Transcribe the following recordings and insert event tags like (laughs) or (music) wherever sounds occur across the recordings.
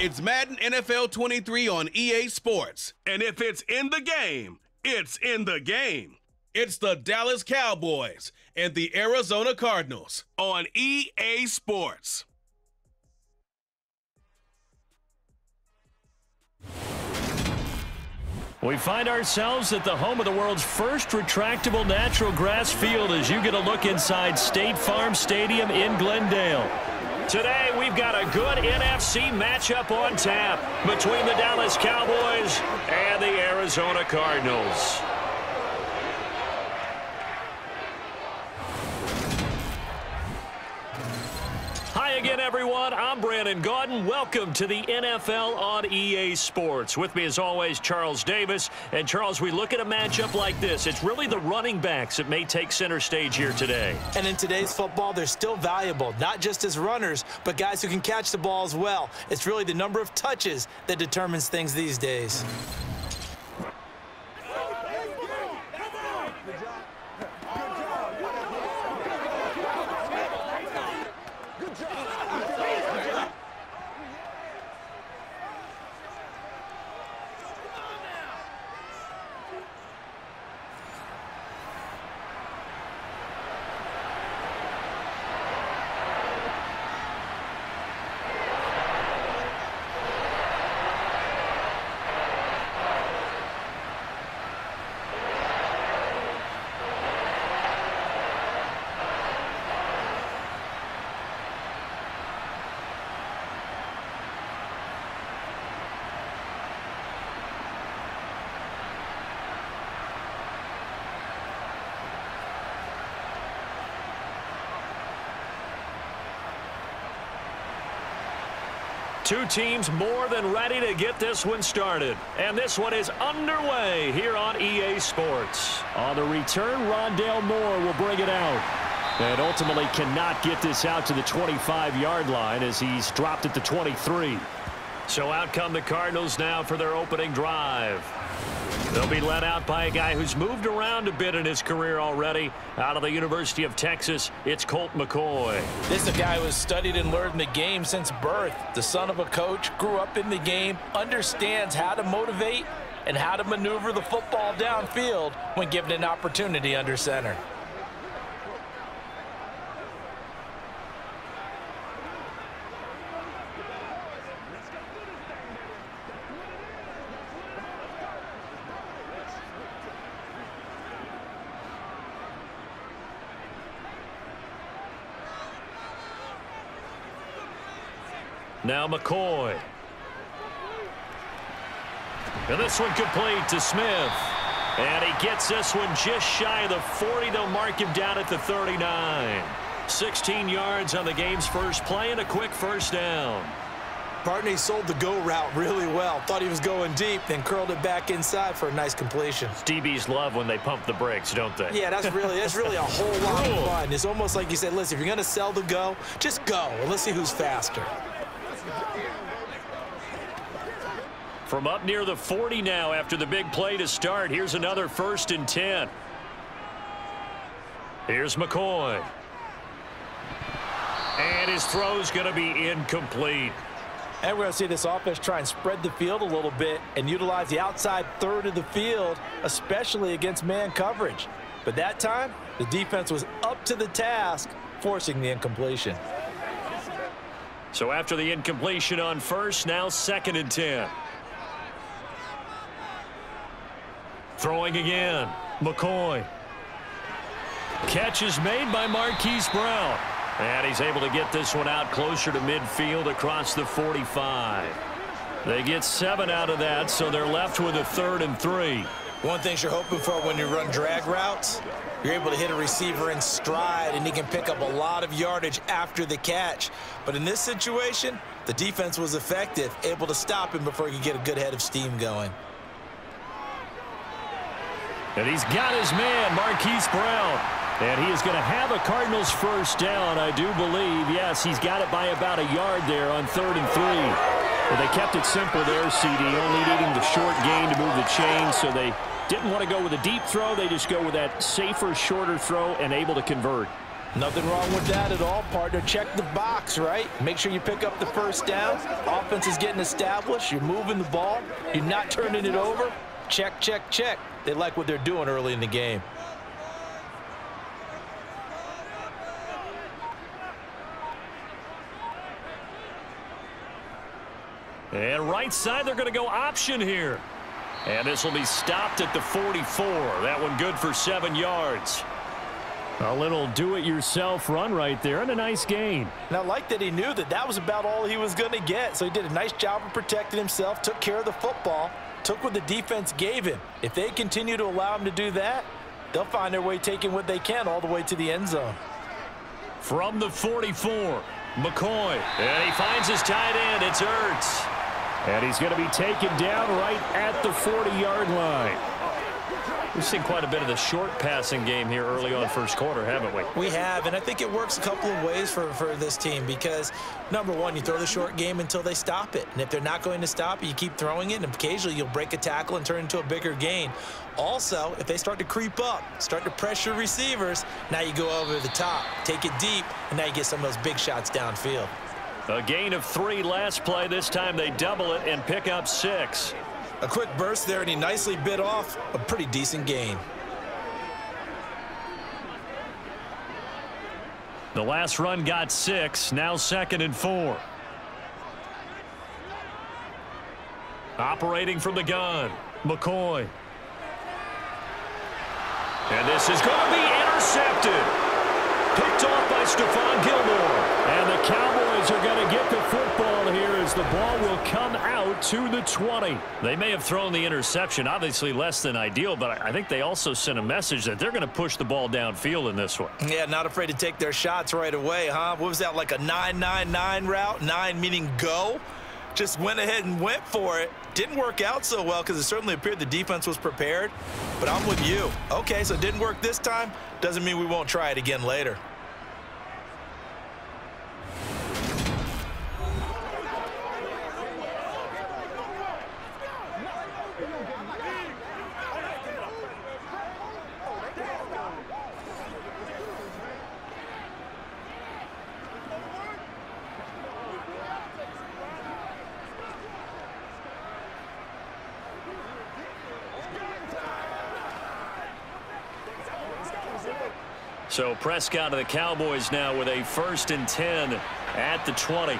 It's Madden NFL 23 on EA Sports. And if it's in the game, it's in the game. It's the Dallas Cowboys and the Arizona Cardinals on EA Sports. We find ourselves at the home of the world's first retractable natural grass field as you get a look inside State Farm Stadium in Glendale. Today, we've got a good NFC matchup on tap between the Dallas Cowboys and the Arizona Cardinals. Again, everyone. I'm Brandon Gaudin. Welcome to the NFL on EA Sports. With me, as always, Charles Davis. And, Charles, we look at a matchup like this. It's really the running backs that may take center stage here today. And in today's football, they're still valuable, not just as runners, but guys who can catch the ball as well. It's really the number of touches that determines things these days. Two teams more than ready to get this one started. And this one is underway here on EA Sports. On the return, Rondale Moore will bring it out. And ultimately cannot get this out to the 25-yard line as he's dropped at the 23. So out come the Cardinals now for their opening drive. They'll be led out by a guy who's moved around a bit in his career already. Out of the University of Texas, it's Colt McCoy. This is a guy who has studied and learned the game since birth. The son of a coach, grew up in the game, understands how to motivate and how to maneuver the football downfield when given an opportunity under center. Now McCoy. And this one complete to Smith. And he gets this one just shy of the 40. They'll mark him down at the 39. 16 yards on the game's first play and a quick first down. Partney sold the go route really well. Thought he was going deep, then curled it back inside for a nice completion. DBs love when they pump the brakes, don't they? Yeah, that's really that's really a whole lot of fun. It's almost like you said, listen, if you're going to sell the go, just go, and let's see who's faster. From up near the 40 now after the big play to start. Here's another first and 10. Here's McCoy. And his throw's going to be incomplete. And we're going to see this offense try and spread the field a little bit and utilize the outside third of the field, especially against man coverage. But that time, the defense was up to the task, forcing the incompletion. So after the incompletion on first, now second and 10. Throwing again. McCoy. Catch is made by Marquise Brown. And he's able to get this one out closer to midfield across the 45. They get seven out of that, so they're left with a third and three. One thing you're hoping for when you run drag routes, you're able to hit a receiver in stride, and he can pick up a lot of yardage after the catch. But in this situation, the defense was effective, able to stop him before he could get a good head of steam going. And he's got his man, Marquise Brown. And he is going to have a Cardinals first down, I do believe. Yes, he's got it by about a yard there on third and three. Well, they kept it simple there, CD, only needing the short gain to move the chain, so they didn't want to go with a deep throw. They just go with that safer, shorter throw and able to convert. Nothing wrong with that at all, partner. Check the box, right? Make sure you pick up the first down. Offense is getting established. You're moving the ball. You're not turning it over. Check, check, check. They like what they're doing early in the game. And right side, they're going to go option here. And this will be stopped at the 44. That one good for seven yards. A little do-it-yourself run right there and a nice gain. And I like that he knew that that was about all he was going to get. So he did a nice job of protecting himself, took care of the football, took what the defense gave him. If they continue to allow him to do that, they'll find their way taking what they can all the way to the end zone. From the 44, McCoy. And he finds his tight end. It's Ertz. And he's going to be taken down right at the 40-yard line. We've seen quite a bit of the short passing game here early on first quarter, haven't we? We have, and I think it works a couple of ways for, for this team because, number one, you throw the short game until they stop it. And if they're not going to stop it, you keep throwing it, and occasionally you'll break a tackle and turn into a bigger gain. Also, if they start to creep up, start to pressure receivers, now you go over the top, take it deep, and now you get some of those big shots downfield. A gain of three last play. This time they double it and pick up six. A quick burst there, and he nicely bit off a pretty decent gain. The last run got six, now second and four. Operating from the gun, McCoy. And this is going to be intercepted. Picked off by Stephon Gilmore. And the Cowboys are going to get the football as the ball will come out to the 20. They may have thrown the interception, obviously less than ideal, but I think they also sent a message that they're going to push the ball downfield in this one. Yeah, not afraid to take their shots right away, huh? What was that, like a 9-9-9 route? 9 meaning go? Just went ahead and went for it. Didn't work out so well because it certainly appeared the defense was prepared. But I'm with you. Okay, so it didn't work this time. Doesn't mean we won't try it again later. So Prescott of the Cowboys now with a first and 10 at the 20.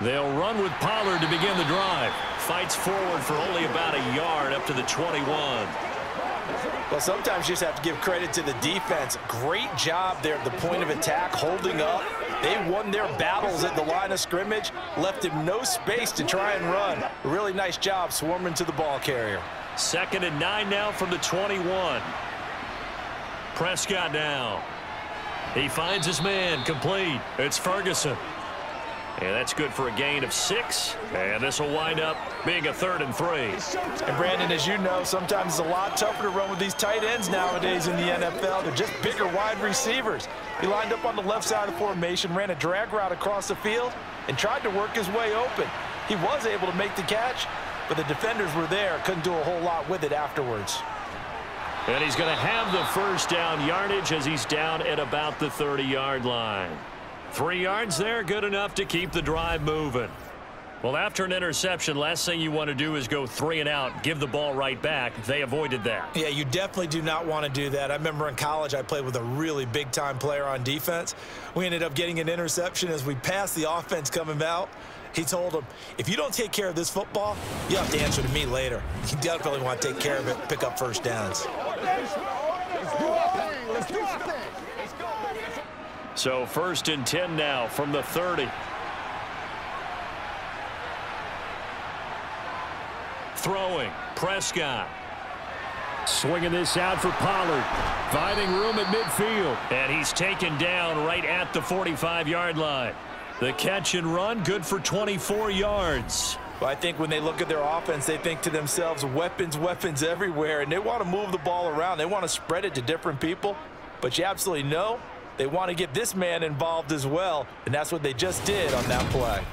They'll run with Pollard to begin the drive. Fights forward for only about a yard up to the 21. Well, sometimes you just have to give credit to the defense. Great job there at the point of attack, holding up. They won their battles at the line of scrimmage, left him no space to try and run. Really nice job swarming to the ball carrier. Second and nine now from the 21. Prescott now. He finds his man complete. It's Ferguson. And that's good for a gain of six. And this will wind up being a third and three. And Brandon, as you know, sometimes it's a lot tougher to run with these tight ends nowadays in the NFL. They're just bigger wide receivers. He lined up on the left side of the formation, ran a drag route across the field, and tried to work his way open. He was able to make the catch, but the defenders were there, couldn't do a whole lot with it afterwards. And he's going to have the first down yardage as he's down at about the 30-yard line. Three yards there, good enough to keep the drive moving. Well, after an interception, last thing you want to do is go three and out, give the ball right back. They avoided that. Yeah, you definitely do not want to do that. I remember in college I played with a really big-time player on defense. We ended up getting an interception as we passed the offense coming out. He told him, if you don't take care of this football, you have to answer to me later. You definitely want to take care of it, pick up first downs. So first and 10 now from the 30. Throwing, Prescott. Swinging this out for Pollard. Finding room at midfield. And he's taken down right at the 45-yard line. The catch and run, good for 24 yards. I think when they look at their offense, they think to themselves, weapons, weapons everywhere, and they want to move the ball around. They want to spread it to different people, but you absolutely know they want to get this man involved as well, and that's what they just did on that play.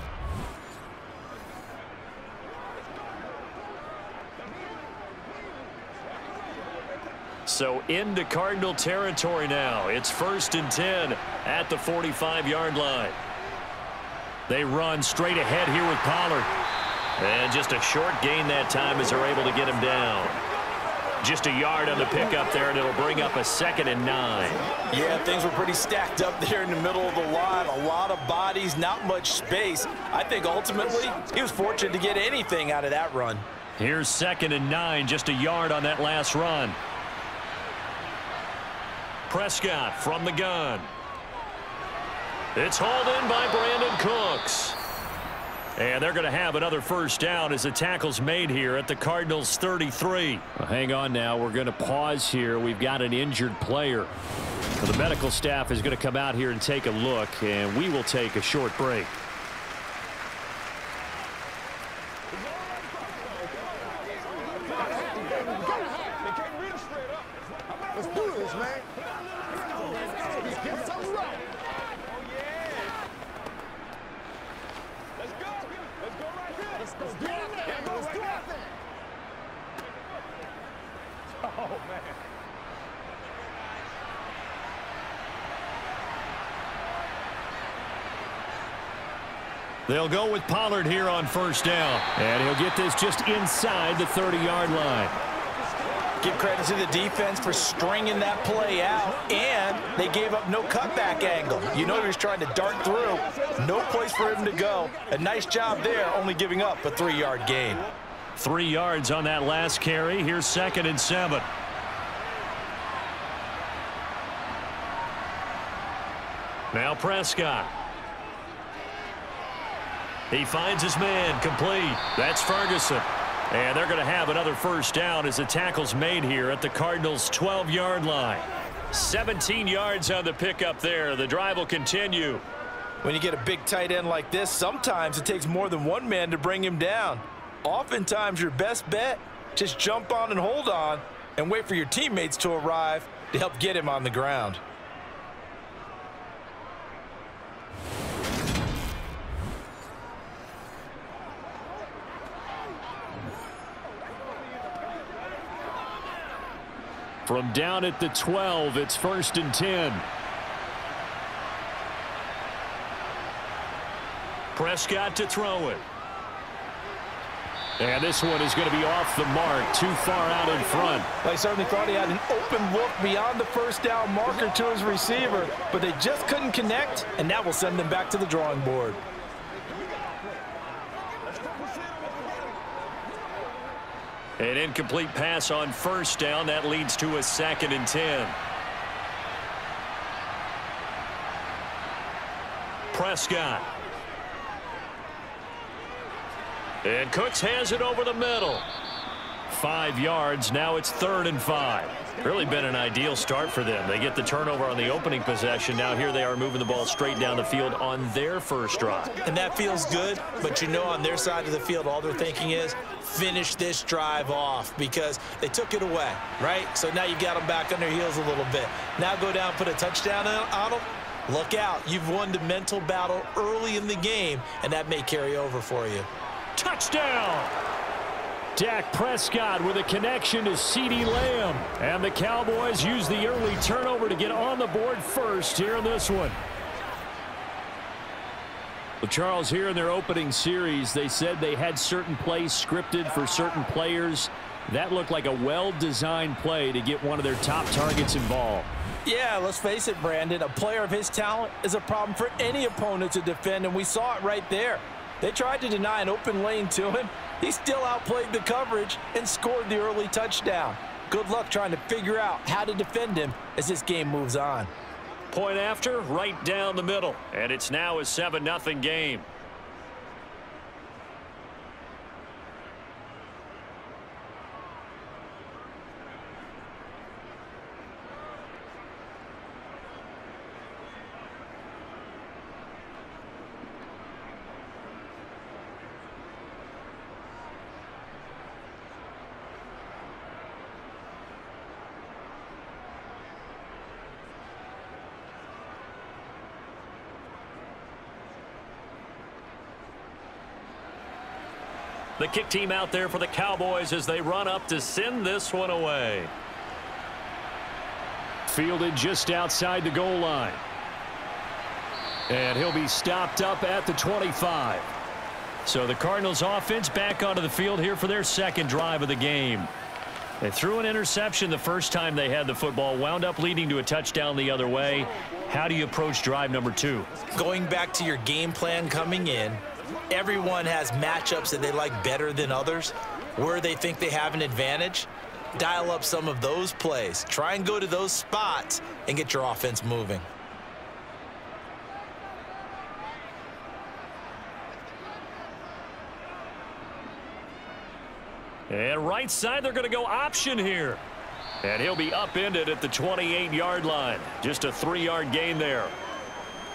So into Cardinal territory now. It's first and 10 at the 45-yard line. They run straight ahead here with Pollard. And just a short gain that time as they're able to get him down. Just a yard on the pickup there, and it'll bring up a second and nine. Yeah, things were pretty stacked up there in the middle of the line. A lot of bodies, not much space. I think ultimately he was fortunate to get anything out of that run. Here's second and nine, just a yard on that last run. Prescott from the gun. It's hauled in by Brandin Cooks. And they're going to have another first down as the tackle's made here at the Cardinals 33. Well, hang on now. We're going to pause here. We've got an injured player. So the medical staff is going to come out here and take a look, and we will take a short break. They'll go with Pollard here on first down. And he'll get this just inside the 30-yard line. Give credit to the defense for stringing that play out, and they gave up no cutback angle. You know he was trying to dart through. No place for him to go. A nice job there, only giving up a three-yard gain. Three yards on that last carry. Here's second and seven. Now Prescott. He finds his man complete. That's Ferguson. And they're going to have another first down as the tackle's made here at the Cardinals' 12-yard line. 17 yards on the pickup there. The drive will continue. When you get a big tight end like this, sometimes it takes more than one man to bring him down. Oftentimes, your best bet, just jump on and hold on and wait for your teammates to arrive to help get him on the ground. From down at the 12, it's first and 10. Prescott to throw it. And this one is going to be off the mark, too far out in front. I certainly thought he had an open look beyond the first down marker to his receiver, but they just couldn't connect, and that will send them back to the drawing board. An incomplete pass on first down. That leads to a second and 10. Prescott. And Cooks has it over the middle. Five yards. Now it's third and five. Really been an ideal start for them. They get the turnover on the opening possession. Now here they are moving the ball straight down the field on their first drive. And that feels good, but you know on their side of the field all they're thinking is finish this drive off because they took it away, right? So now you got them back on their heels a little bit. Now go down, put a touchdown on them. Look out. You've won the mental battle early in the game, and that may carry over for you. Touchdown! Dak Prescott with a connection to CeeDee Lamb. And the Cowboys use the early turnover to get on the board first here in this one. Well, Charles, here in their opening series, they said they had certain plays scripted for certain players. That looked like a well-designed play to get one of their top targets involved. Yeah, let's face it, Brandon. A player of his talent is a problem for any opponent to defend, and we saw it right there. They tried to deny an open lane to him. He still outplayed the coverage and scored the early touchdown. Good luck trying to figure out how to defend him as this game moves on. Point after, right down the middle. And it's now a 7-0 game. The kick team out there for the Cowboys as they run up to send this one away. Fielded just outside the goal line. And he'll be stopped up at the 25. So the Cardinals offense back onto the field here for their second drive of the game. They threw an interception the first time they had the football, wound up leading to a touchdown the other way. How do you approach drive number two? Going back to your game plan coming in, everyone has matchups that they like better than others, where they think they have an advantage. Dial up some of those plays. Try and go to those spots and get your offense moving. And right side, they're going to go option here. And he'll be upended at the 28-yard line. Just a three-yard gain there.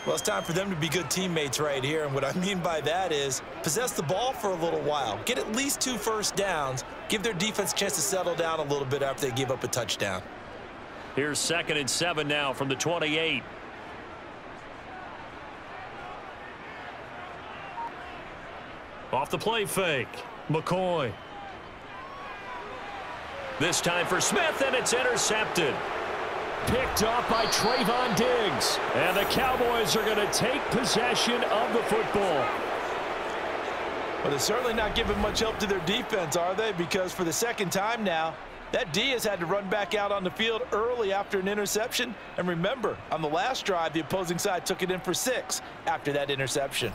Well, it's time for them to be good teammates right here. And what I mean by that is possess the ball for a little while. Get at least two first downs. Give their defense a chance to settle down a little bit after they give up a touchdown. Here's second and seven now from the 28. Off the play fake. McCoy. This time for Smith, and it's intercepted. Picked off by Trevon Diggs. And the Cowboys are going to take possession of the football. Well, they're certainly not giving much help to their defense, are they? Because for the second time now, that D has had to run back out on the field early after an interception. And remember, on the last drive, the opposing side took it in for six after that interception.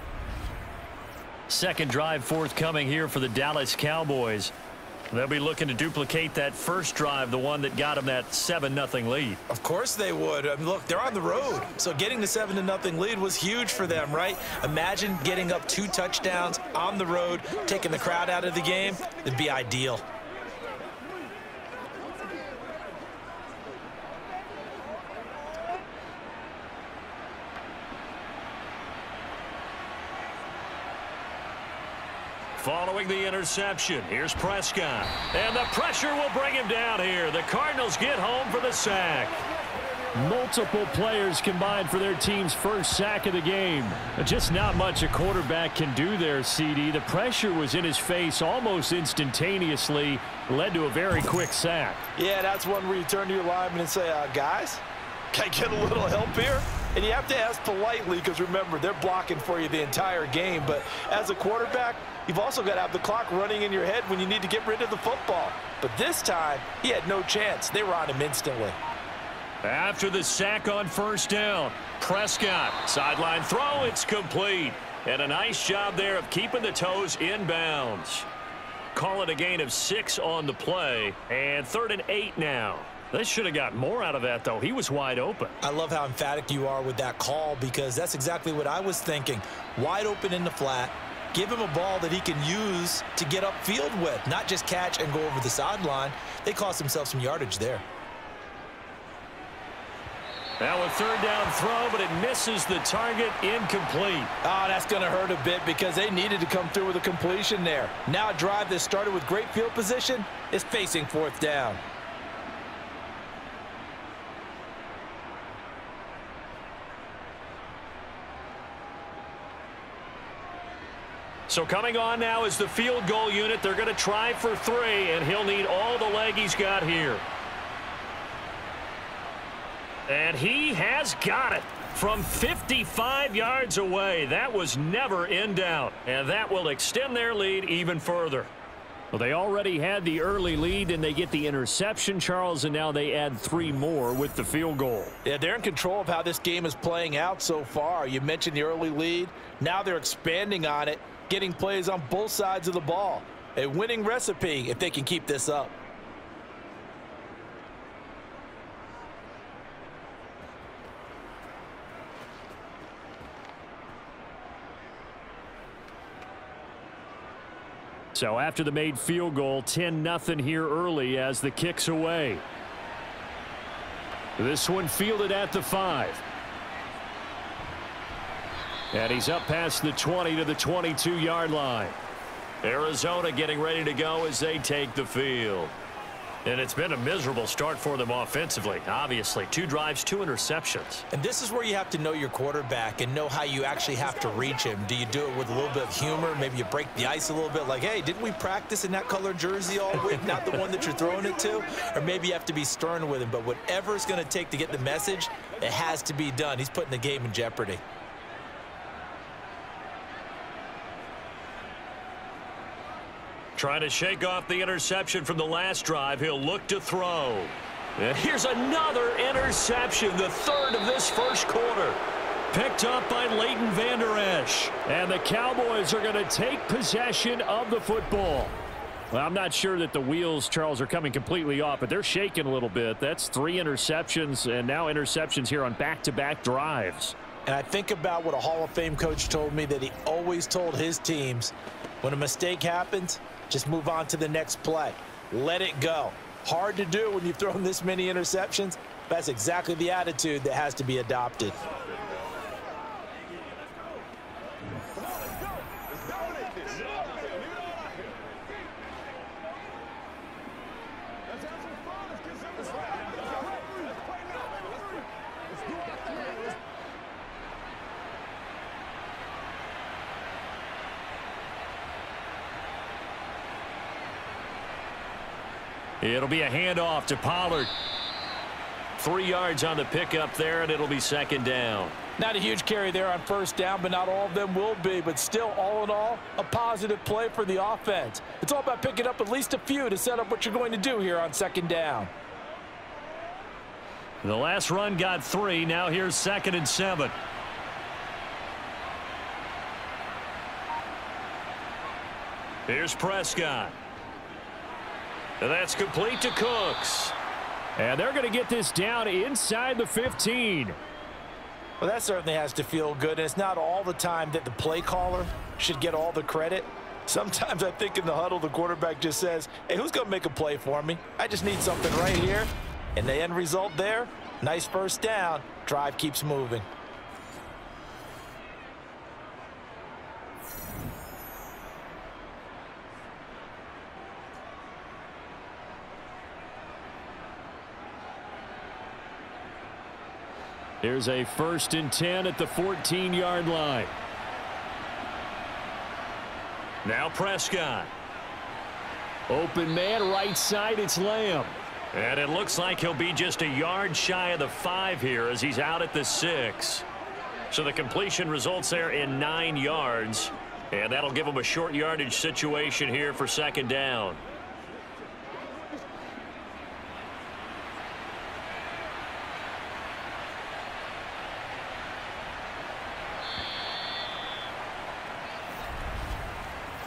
Second drive forthcoming here for the Dallas Cowboys. They'll be looking to duplicate that first drive, the one that got them that 7-0 lead. Of course they would. I mean, look, they're on the road. So getting the 7-0 lead was huge for them, right? Imagine getting up two touchdowns on the road, taking the crowd out of the game. It'd be ideal. Following the interception, here's Prescott. And the pressure will bring him down here. The Cardinals get home for the sack. Multiple players combined for their team's first sack of the game. Just not much a quarterback can do there, CD. The pressure was in his face almost instantaneously, led to a very quick sack. Yeah, that's one where you turn to your lineman and say, uh, guys, can I get a little help here? And you have to ask politely because, remember, they're blocking for you the entire game. But as a quarterback, you've also got to have the clock running in your head when you need to get rid of the football. But this time, he had no chance. They were on him instantly. After the sack on first down, Prescott, sideline throw, it's complete. And a nice job there of keeping the toes in bounds. Call it a gain of six on the play, and third and eight now. They should have got more out of that, though. He was wide open. I love how emphatic you are with that call because that's exactly what I was thinking. Wide open in the flat. Give him a ball that he can use to get upfield with, not just catch and go over the sideline. They cost themselves some yardage there. Now a third down throw, but it misses the target incomplete. Oh, that's going to hurt a bit because they needed to come through with a completion there. Now a drive that started with great field position is facing fourth down. So coming on now is the field goal unit. They're going to try for three, and he'll need all the leg he's got here. And he has got it from 55 yards away. That was never in doubt, and that will extend their lead even further. Well, they already had the early lead, and they get the interception, Charles, and now they add three more with the field goal. Yeah, they're in control of how this game is playing out so far. You mentioned the early lead. Now they're expanding on it, getting plays on both sides of the ball. A winning recipe if they can keep this up. So after the made field goal, 10-0 here early as the kick's away. This one fielded at the 5. And he's up past the 20 to the 22-yard line. Arizona getting ready to go as they take the field. And it's been a miserable start for them offensively, obviously. Two drives, two interceptions. And this is where you have to know your quarterback and know how you actually have to reach him. Do you do it with a little bit of humor? Maybe you break the ice a little bit like, hey, didn't we practice in that color jersey all week, not the one that you're throwing it to? Or maybe you have to be stern with him. But whatever it's going to take to get the message, it has to be done. He's putting the game in jeopardy. Trying to shake off the interception from the last drive. He'll look to throw. And here's another interception, the third of this first quarter. Picked up by Leighton Vander Esch. And the Cowboys are going to take possession of the football. Well, I'm not sure that the wheels, Charles, are coming completely off, but they're shaking a little bit. That's three interceptions and now interceptions here on back-to-back -back drives. And I think about what a Hall of Fame coach told me that he always told his teams, when a mistake happens, just move on to the next play. Let it go. Hard to do when you've thrown this many interceptions. That's exactly the attitude that has to be adopted. It'll be a handoff to Pollard. Three yards on the pickup there, and it'll be second down. Not a huge carry there on first down, but not all of them will be. But still, all in all, a positive play for the offense. It's all about picking up at least a few to set up what you're going to do here on second down. The last run got three. Now here's second and seven. Here's Prescott. And that's complete to Cooks. And they're going to get this down inside the 15. Well, that certainly has to feel good. And it's not all the time that the play caller should get all the credit. Sometimes I think in the huddle, the quarterback just says, hey, who's going to make a play for me? I just need something right here. And the end result there, nice first down. Drive keeps moving. There's a first and 10 at the 14-yard line. Now Prescott. Open man, right side, it's Lamb. And it looks like he'll be just a yard shy of the five here as he's out at the six. So the completion results there in nine yards. And that'll give him a short yardage situation here for second down.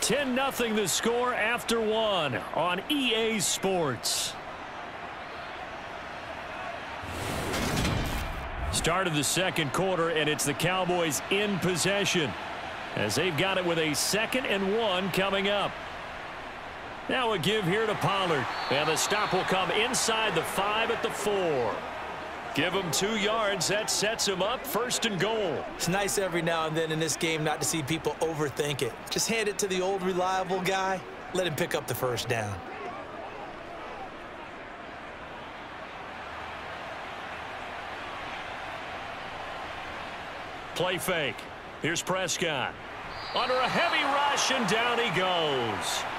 Ten nothing the score after one on EA Sports. Start of the second quarter, and it's the Cowboys in possession as they've got it with a second and one coming up. Now a give here to Pollard, and the stop will come inside the five at the four. Give him two yards. That sets him up first and goal. It's nice every now and then in this game not to see people overthink it. Just hand it to the old reliable guy. Let him pick up the first down. Play fake. Here's Prescott. Under a heavy rush, and down he goes.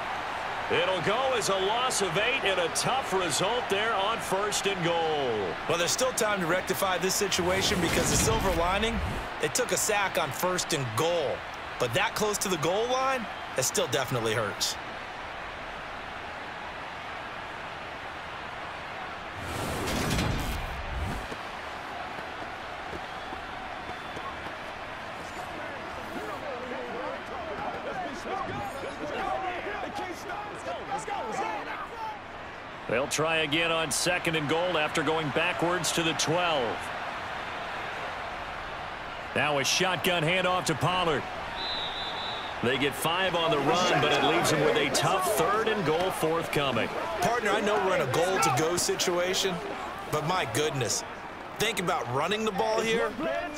It'll go as a loss of eight and a tough result there on first and goal. Well, there's still time to rectify this situation because the silver lining, they took a sack on first and goal. But that close to the goal line, that still definitely hurts. They'll try again on second and goal after going backwards to the 12. Now a shotgun handoff to Pollard. They get five on the run, but it leaves them with a tough third and goal forthcoming. Partner, I know we're in a goal-to-go situation, but my goodness, think about running the ball here,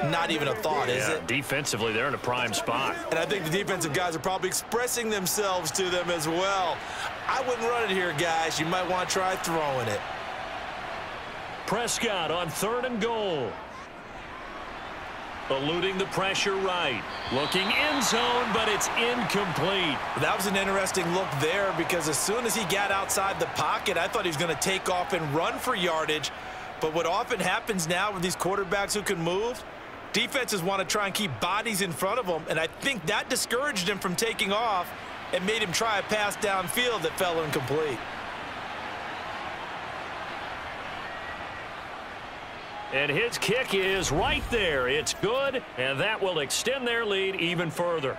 not even a thought, yeah, is it? Defensively, they're in a prime spot. And I think the defensive guys are probably expressing themselves to them as well. I wouldn't run it here, guys. You might want to try throwing it. Prescott on third and goal. Eluding the pressure right. Looking end zone, but it's incomplete. That was an interesting look there because as soon as he got outside the pocket, I thought he was going to take off and run for yardage. But what often happens now with these quarterbacks who can move, defenses want to try and keep bodies in front of them, and I think that discouraged him from taking off and made him try a pass downfield that fell incomplete. And his kick is right there. It's good, and that will extend their lead even further.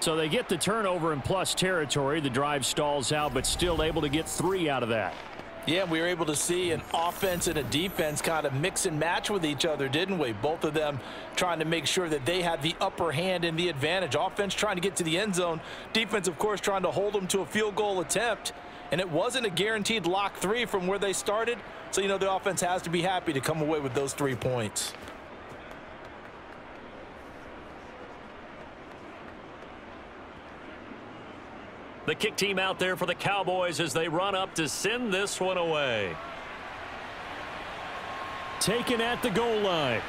So they get the turnover in plus territory. The drive stalls out, but still able to get three out of that. Yeah, we were able to see an offense and a defense kind of mix and match with each other, didn't we? Both of them trying to make sure that they had the upper hand and the advantage. Offense trying to get to the end zone. Defense, of course, trying to hold them to a field goal attempt. And it wasn't a guaranteed lock three from where they started. So, you know, the offense has to be happy to come away with those three points. The kick team out there for the Cowboys as they run up to send this one away. Taken at the goal line.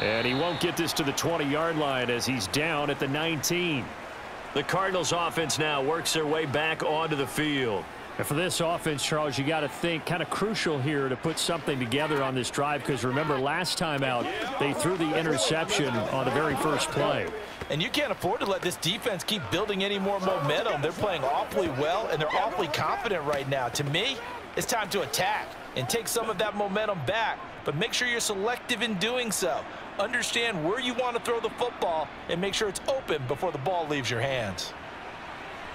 And he won't get this to the 20-yard line as he's down at the 19. The Cardinals offense now works their way back onto the field. And for this offense, Charles, you got to think kind of crucial here to put something together on this drive because remember last time out they threw the interception on the very first play. And you can't afford to let this defense keep building any more momentum. They're playing awfully well, and they're awfully confident right now. To me, it's time to attack and take some of that momentum back, but make sure you're selective in doing so. Understand where you want to throw the football and make sure it's open before the ball leaves your hands.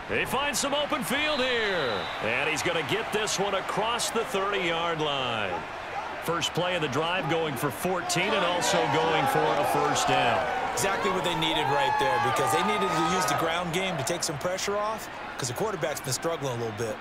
He finds some open field here. And he's going to get this one across the 30-yard line. First play of the drive going for 14 and also going for a first down. Exactly what they needed right there because they needed to use the ground game to take some pressure off because the quarterback's been struggling a little bit.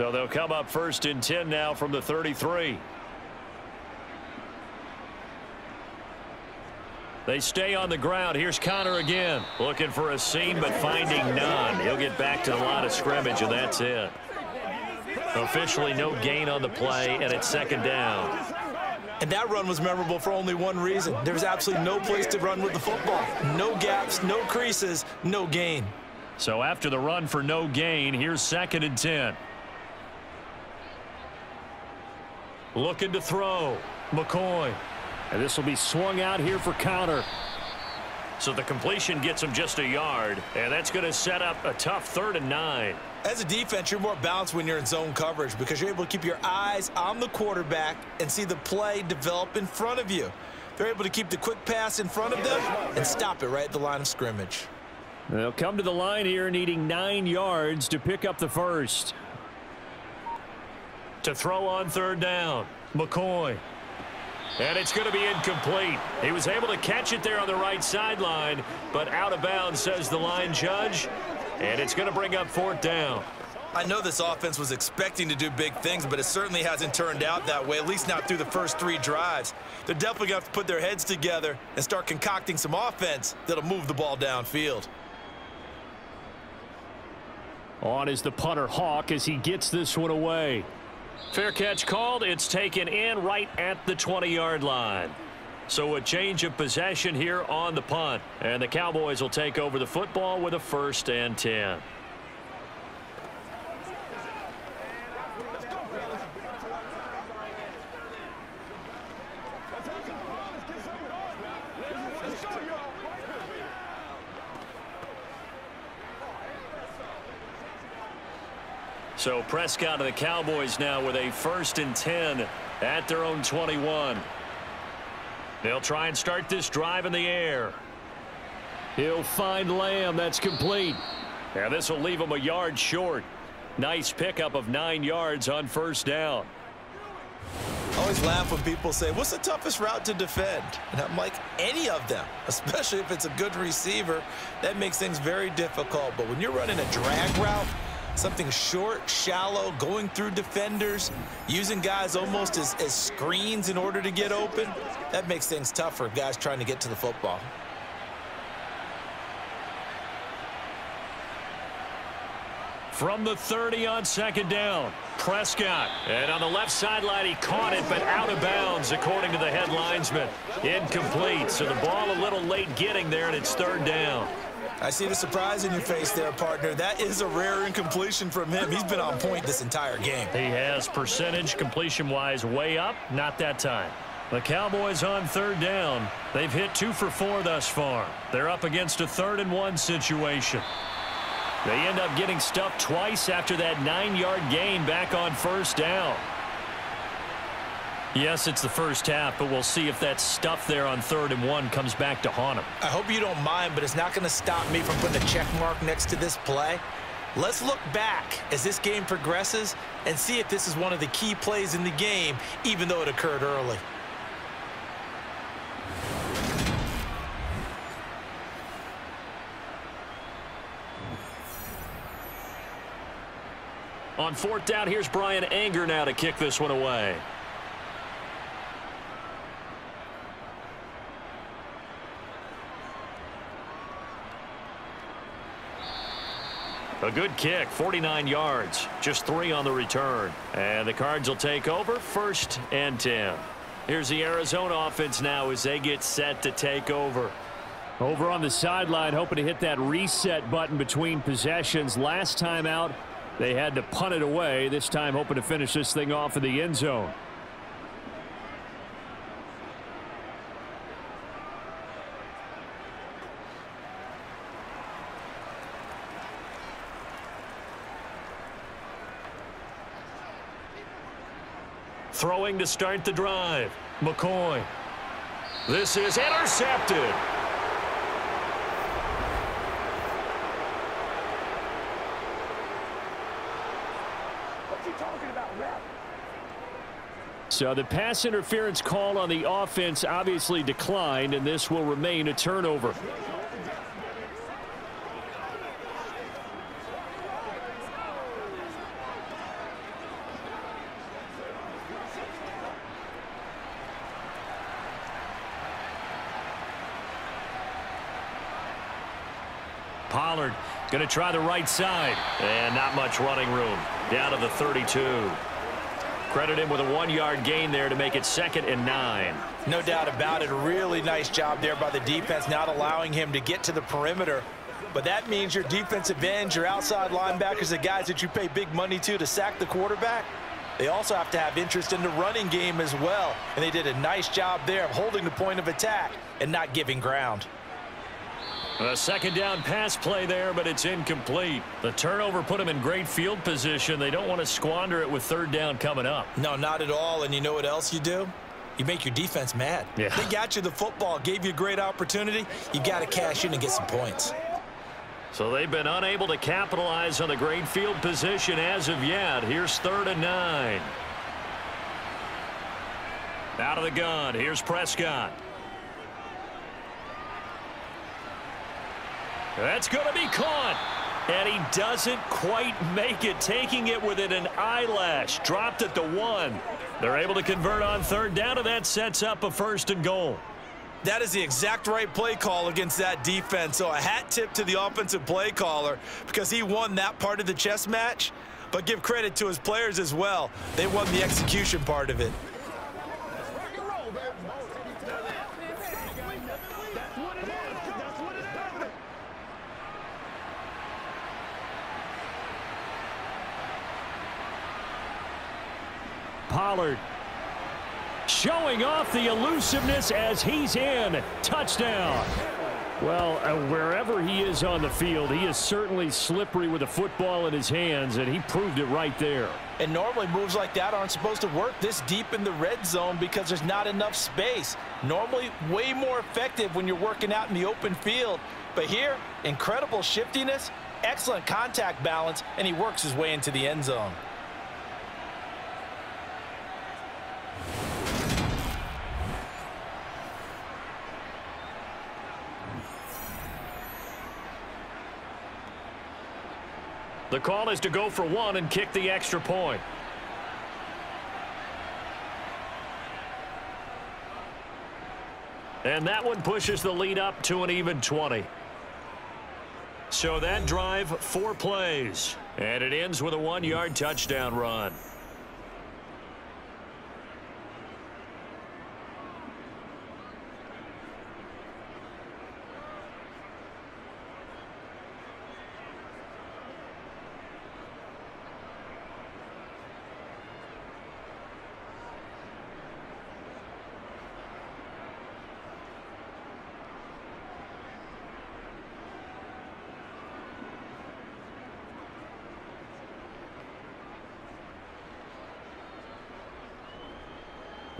So they'll come up first and 10 now from the 33. They stay on the ground. Here's Conner again. Looking for a seam, but finding none. He'll get back to the line of scrimmage, and that's it. Officially no gain on the play, and it's second down. And that run was memorable for only one reason. There was absolutely no place to run with the football. No gaps, no creases, no gain. So after the run for no gain, here's second and 10. Looking to throw. McCoy. And this will be swung out here for Conner. So the completion gets him just a yard, and that's going to set up a tough third and nine. As a defense, you're more balanced when you're in zone coverage because you're able to keep your eyes on the quarterback and see the play develop in front of you. They're able to keep the quick pass in front of them and stop it right at the line of scrimmage. They'll come to the line here needing nine yards to pick up the first. To throw on third down, McCoy. And it's going to be incomplete. He was able to catch it there on the right sideline, but out of bounds, says the line judge. And it's going to bring up fourth down. I know this offense was expecting to do big things, but it certainly hasn't turned out that way, at least not through the first three drives. They're definitely going to have to put their heads together and start concocting some offense that'll move the ball downfield. On is the punter Hawk as he gets this one away. Fair catch called. It's taken in right at the 20-yard line. So a change of possession here on the punt. And the Cowboys will take over the football with a first and 10. So Prescott of the Cowboys now with a first and 10 at their own 21. They'll try and start this drive in the air. He'll find Lamb. That's complete. Yeah, this will leave him a yard short. Nice pickup of nine yards on first down. I always laugh when people say, what's the toughest route to defend? And I'm like, any of them, (laughs) especially if it's a good receiver. That makes things very difficult. But when you're running a drag route, something short, shallow, going through defenders, using guys almost as, as screens in order to get open, that makes things tough for guys trying to get to the football. From the 30 on second down, Prescott. And on the left sideline, he caught it, but out of bounds, according to the head linesman. Incomplete, so the ball a little late getting there, and it's third down. I see the surprise in your face there, partner. That is a rare incompletion from him. He's been on point this entire game. He has percentage completion-wise way up, not that time. The Cowboys on third down. They've hit two for four thus far. They're up against a third and one situation. They end up getting stuffed twice after that nine-yard gain back on first down. Yes, it's the first half, but we'll see if that stuff there on third and one comes back to haunt him. I hope you don't mind, but it's not going to stop me from putting a check mark next to this play. Let's look back as this game progresses and see if this is one of the key plays in the game, even though it occurred early. On fourth down, here's Bryan Anger now to kick this one away. A good kick, 49 yards, just three on the return. And the Cards will take over first and 10. Here's the Arizona offense now as they get set to take over. Over on the sideline, hoping to hit that reset button between possessions. Last time out, they had to punt it away. This time hoping to finish this thing off in the end zone. Throwing to start the drive. McCoy. This is intercepted. So the pass interference call on the offense obviously declined, and this will remain a turnover. Pollard going to try the right side. And not much running room. Down to the 32. Credit him with a one-yard gain there to make it second and nine. No doubt about it. Really nice job there by the defense, not allowing him to get to the perimeter. But that means your defensive ends, your outside linebackers, the guys that you pay big money to to sack the quarterback, they also have to have interest in the running game as well. And they did a nice job there of holding the point of attack and not giving ground. A second down pass play there, but it's incomplete. The turnover put them in great field position. They don't want to squander it with third down coming up. No, not at all. And you know what else you do? You make your defense mad. Yeah. They got you the football, gave you a great opportunity. You got to cash in and get some points. So they've been unable to capitalize on the great field position as of yet. Here's third and nine. Out of the gun. Here's Prescott. That's going to be caught. And he doesn't quite make it, taking it within an eyelash. Dropped at the one. They're able to convert on third down, and that sets up a first and goal. That is the exact right play call against that defense. So a hat tip to the offensive play caller because he won that part of the chess match. But give credit to his players as well. They won the execution part of it. Pollard showing off the elusiveness as he's in. Touchdown. Well, uh, wherever he is on the field, he is certainly slippery with a football in his hands, and he proved it right there. And normally moves like that aren't supposed to work this deep in the red zone because there's not enough space. Normally way more effective when you're working out in the open field. But here, incredible shiftiness, excellent contact balance, and he works his way into the end zone. The call is to go for one and kick the extra point. And that one pushes the lead up to an even 20. So that drive, four plays. And it ends with a one-yard touchdown run.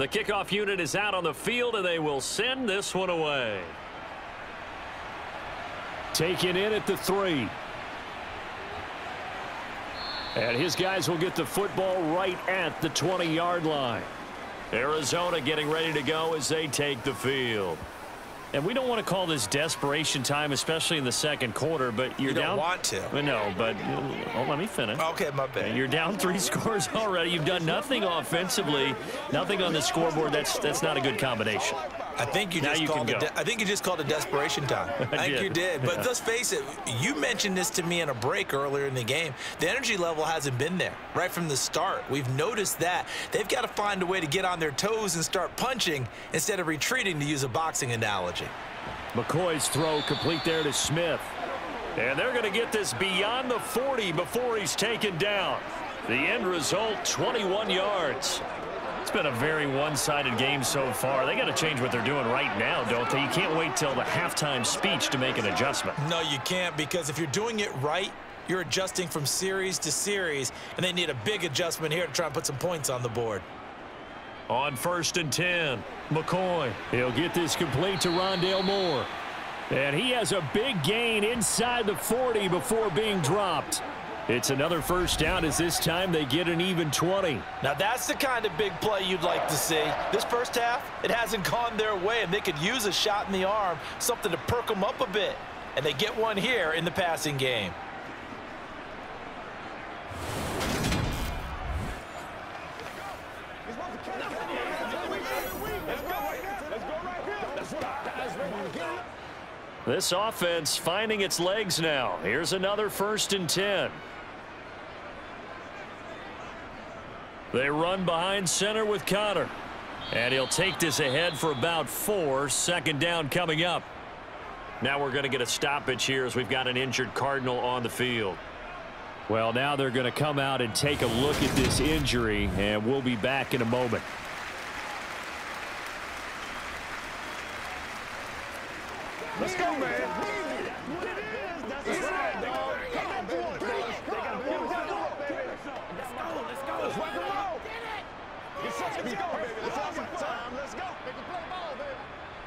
The kickoff unit is out on the field, and they will send this one away. Taken in at the three. And his guys will get the football right at the 20-yard line. Arizona getting ready to go as they take the field. And we don't want to call this desperation time, especially in the second quarter, but you're you don't down. want to. No, but oh, let me finish. Okay, my bad. You're down three (laughs) scores already. You've done nothing offensively, nothing on the scoreboard. That's that's not a good combination. I think you Now just you called go. I think you just called it desperation time. (laughs) I, think did. you did. But Yeah. let's face it. You mentioned this to me in a break earlier in the game. The energy level hasn't been there right from the start. We've noticed that they've got to find a way to get on their toes and start punching instead of retreating, to use a boxing analogy. McCoy's throw complete there to Smith. And they're going to get this beyond the 40 before he's taken down. The end result, 21 yards. It's been a very one-sided game so far. They got to change what they're doing right now, don't they? You can't wait till the halftime speech to make an adjustment. No, you can't because if you're doing it right, you're adjusting from series to series, and they need a big adjustment here to try and put some points on the board. On first and 10, McCoy. He'll get this complete to Rondale Moore. And he has a big gain inside the 40 before being dropped. It's another first down as this time they get an even 20. Now that's the kind of big play you'd like to see. This first half, it hasn't gone their way, and they could use a shot in the arm, something to perk them up a bit. And they get one here in the passing game. This offense finding its legs now. Here's another first and 10. They run behind center with Conner. And he'll take this ahead for about four. Second down coming up. Now we're going to get a stoppage here as we've got an injured Cardinal on the field. Well, now they're going to come out and take a look at this injury, and we'll be back in a moment. Let's go, man. Let's go, baby. It's offense time. Let's go. They can play ball, baby.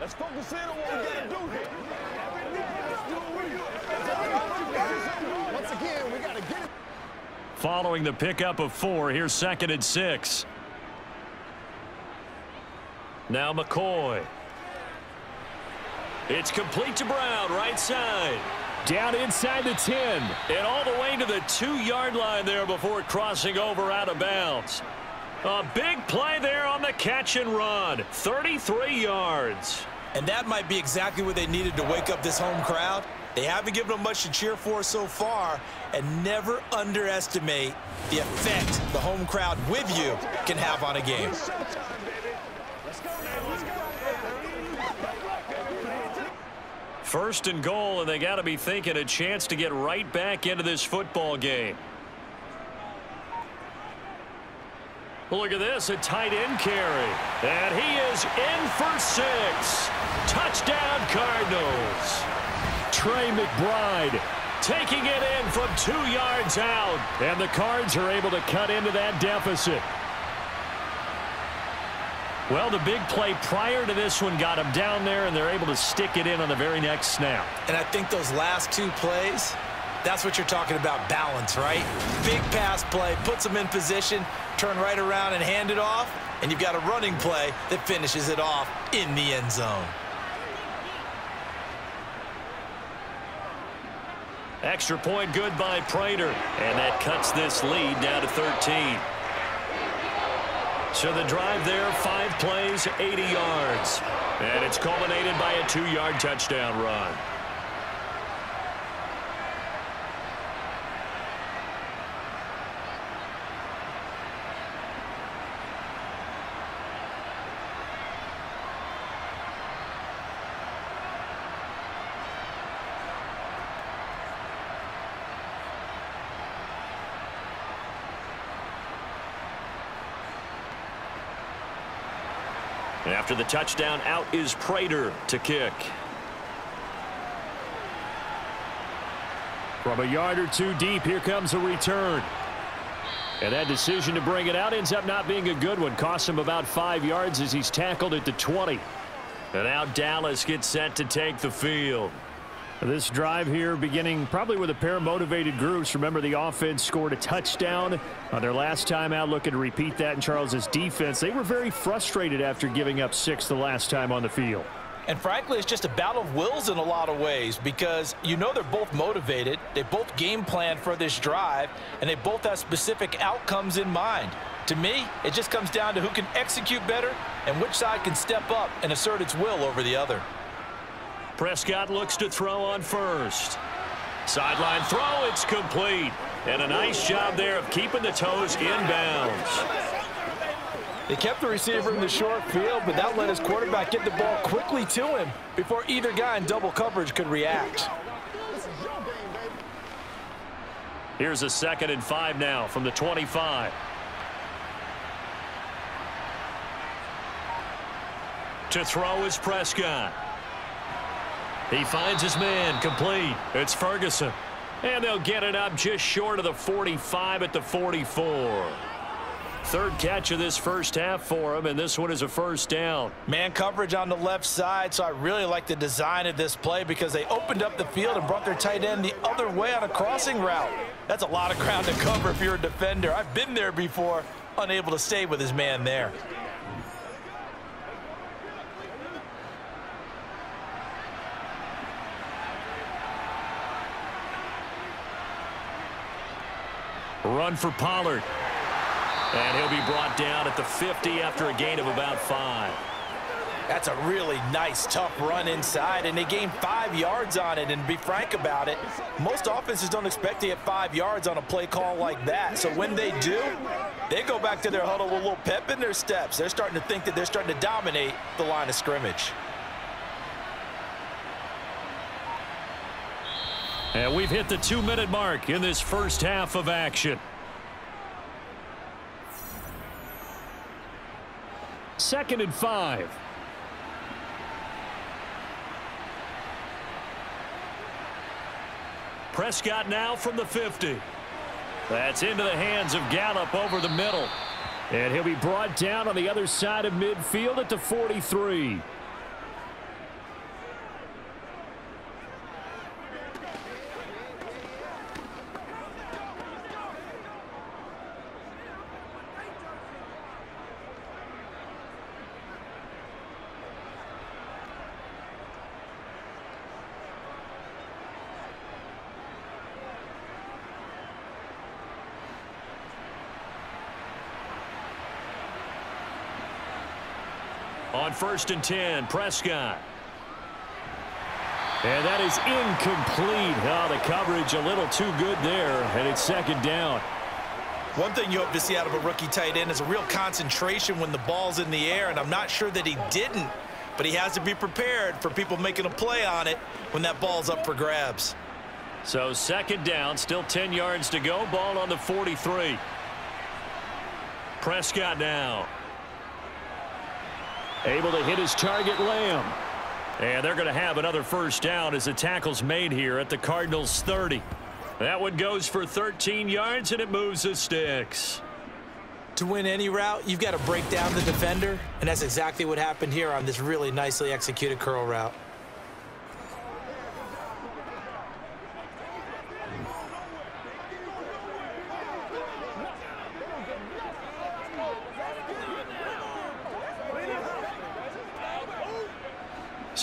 Let's focus in on what we got to do here. Once again, we got to get it. Following the pickup of four, here's second and six. Now McCoy. It's complete to Brown, right side. Down inside the 10. And all the way to the two-yard line there before crossing over out of bounds. A big play there on the catch and run. 33 yards. And that might be exactly what they needed to wake up this home crowd. They haven't given them much to cheer for so far, and never underestimate the effect the home crowd with you can have on a game. First and goal, and they got to be thinking a chance to get right back into this football game. Look at this, a tight end carry. And he is in for six. Touchdown, Cardinals. Trey McBride Taking it in from two yards out. And the Cards are able to cut into that deficit. Well, the big play prior to this one got them down there, and they're able to stick it in on the very next snap. And I think those last two plays, that's what you're talking about, balance, right? Big pass play, puts them in position, turn right around and hand it off, and you've got a running play that finishes it off in the end zone. Extra point good by Prater. And that cuts this lead down to 13. So the drive there, five plays, 80 yards. And it's culminated by a two-yard touchdown run. After the touchdown, out is Prater to kick. From a yard or two deep, here comes a return. And that decision to bring it out ends up not being a good one. Costs him about five yards as he's tackled at the 20. And now Dallas gets set to take the field. This drive here beginning probably with a pair of motivated groups. Remember the offense scored a touchdown on their last time out looking to repeat that in Charles's defense. They were very frustrated after giving up six the last time on the field. And frankly, it's just a battle of wills in a lot of ways because you know they're both motivated. They both game plan for this drive, and they both have specific outcomes in mind. To me, it just comes down to who can execute better and which side can step up and assert its will over the other. Prescott looks to throw on first. Sideline throw, it's complete. And a nice job there of keeping the toes in bounds. They kept the receiver in the short field, but that let his quarterback get the ball quickly to him before either guy in double coverage could react. Here's a second and five now from the 25. To throw is Prescott. He finds his man complete. It's Ferguson. And they'll get it up just short of the 45 at the 44. Third catch of this first half for him, and this one is a first down. Man coverage on the left side, so I really like the design of this play because they opened up the field and brought their tight end the other way on a crossing route. That's a lot of ground to cover if you're a defender. I've been there before, unable to stay with his man there. Run for Pollard. And he'll be brought down at the 50 after a gain of about five. That's a really nice, tough run inside, and they gained five yards on it. And be frank about it, most offenses don't expect to get five yards on a play call like that. So when they do, they go back to their huddle with a little pep in their steps. They're starting to think that they're starting to dominate the line of scrimmage. And we've hit the two-minute mark in this first half of action. Second and five. Prescott now from the 50. That's into the hands of Gallup over the middle. And he'll be brought down on the other side of midfield at the 43. On first and 10, Prescott. And that is incomplete. Oh, the coverage a little too good there, and it's second down. One thing you hope to see out of a rookie tight end is a real concentration when the ball's in the air, and I'm not sure that he didn't, but he has to be prepared for people making a play on it when that ball's up for grabs. So second down, still 10 yards to go, ball on the 43. Prescott now. Able to hit his target, Lamb. And they're going to have another first down as the tackle's made here at the Cardinals 30. That one goes for 13 yards, and it moves the sticks. To win any route, you've got to break down the defender, and that's exactly what happened here on this really nicely executed curl route.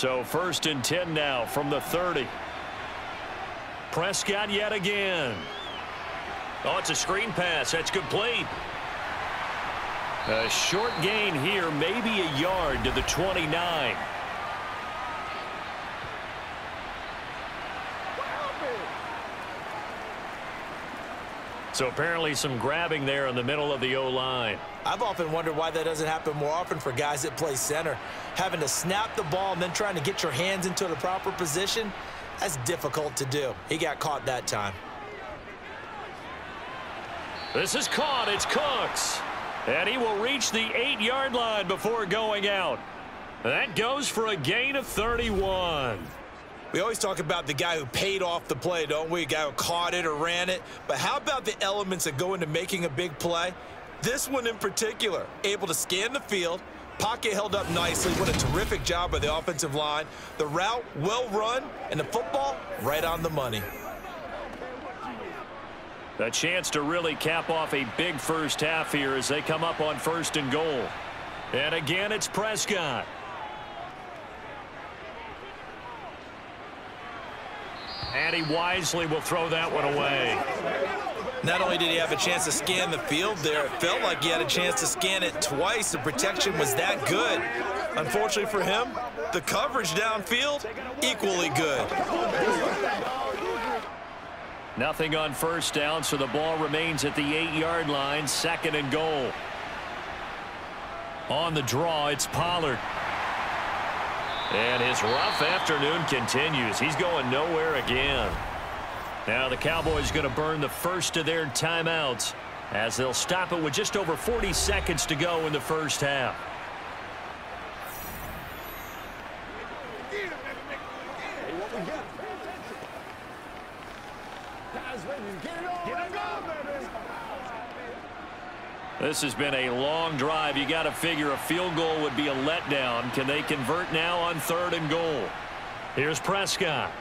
So first and 10 now from the 30. Prescott yet again. Oh, it's a screen pass. That's complete. A short gain here, maybe a yard to the 29. So apparently some grabbing there in the middle of the O-line. I've often wondered why that doesn't happen more often for guys that play center. Having to snap the ball and then trying to get your hands into the proper position, that's difficult to do. He got caught that time. This is caught. It's Cooks. And he will reach the eight-yard line before going out. That goes for a gain of 31. We always talk about the guy who paid off the play, don't we? A guy who caught it or ran it. But how about the elements that go into making a big play? This one in particular, able to scan the field, pocket held up nicely. What a terrific job by the offensive line. The route well run, and the football right on the money. A chance to really cap off a big first half here as they come up on first and goal. And again, it's Prescott. And he wisely will throw that one away. Not only did he have a chance to scan the field there, it felt like he had a chance to scan it twice. The protection was that good. Unfortunately for him, the coverage downfield, equally good. Nothing on first down, so the ball remains at the eight-yard line, second and goal. On the draw, it's Pollard. And his rough afternoon continues. He's going nowhere again. Now the Cowboys are going to burn the first of their timeouts as they'll stop it with just over 40 seconds to go in the first half. This has been a long drive. You got to figure a field goal would be a letdown. Can they convert now on third and goal? Here's Prescott.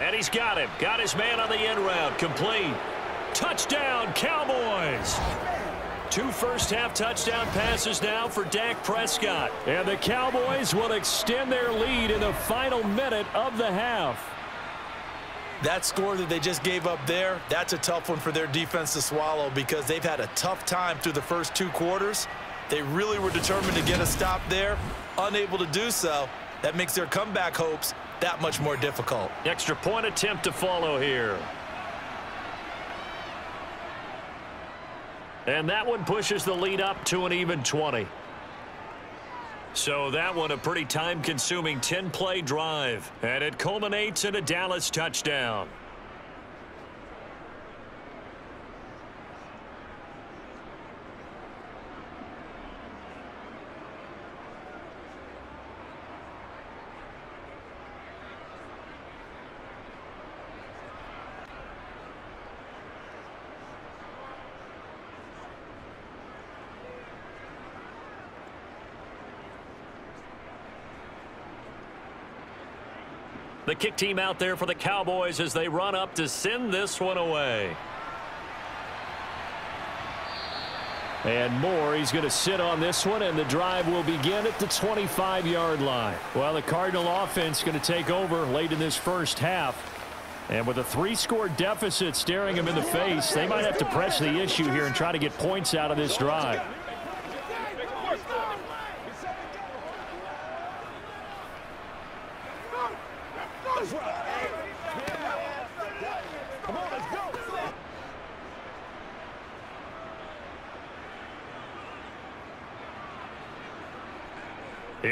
And he's got him. Got his man on the end route. Complete. Touchdown, Cowboys. Two first-half touchdown passes now for Dak Prescott. And the Cowboys will extend their lead in the final minute of the half. That score that they just gave up there, that's a tough one for their defense to swallow because they've had a tough time through the first two quarters. They really were determined to get a stop there, unable to do so. That makes their comeback hopes that much more difficult. Extra point attempt to follow here. And that one pushes the lead up to an even 20. So that one a pretty time-consuming 10-play drive. And it culminates in a Dallas touchdown. Kick team out there for the Cowboys as they run up to send this one away. And Moore, he's going to sit on this one, and the drive will begin at the 25-yard line. Well, the Cardinal offense going to take over late in this first half. And with a three-score deficit staring them in the face, they might have to press the issue here and try to get points out of this drive.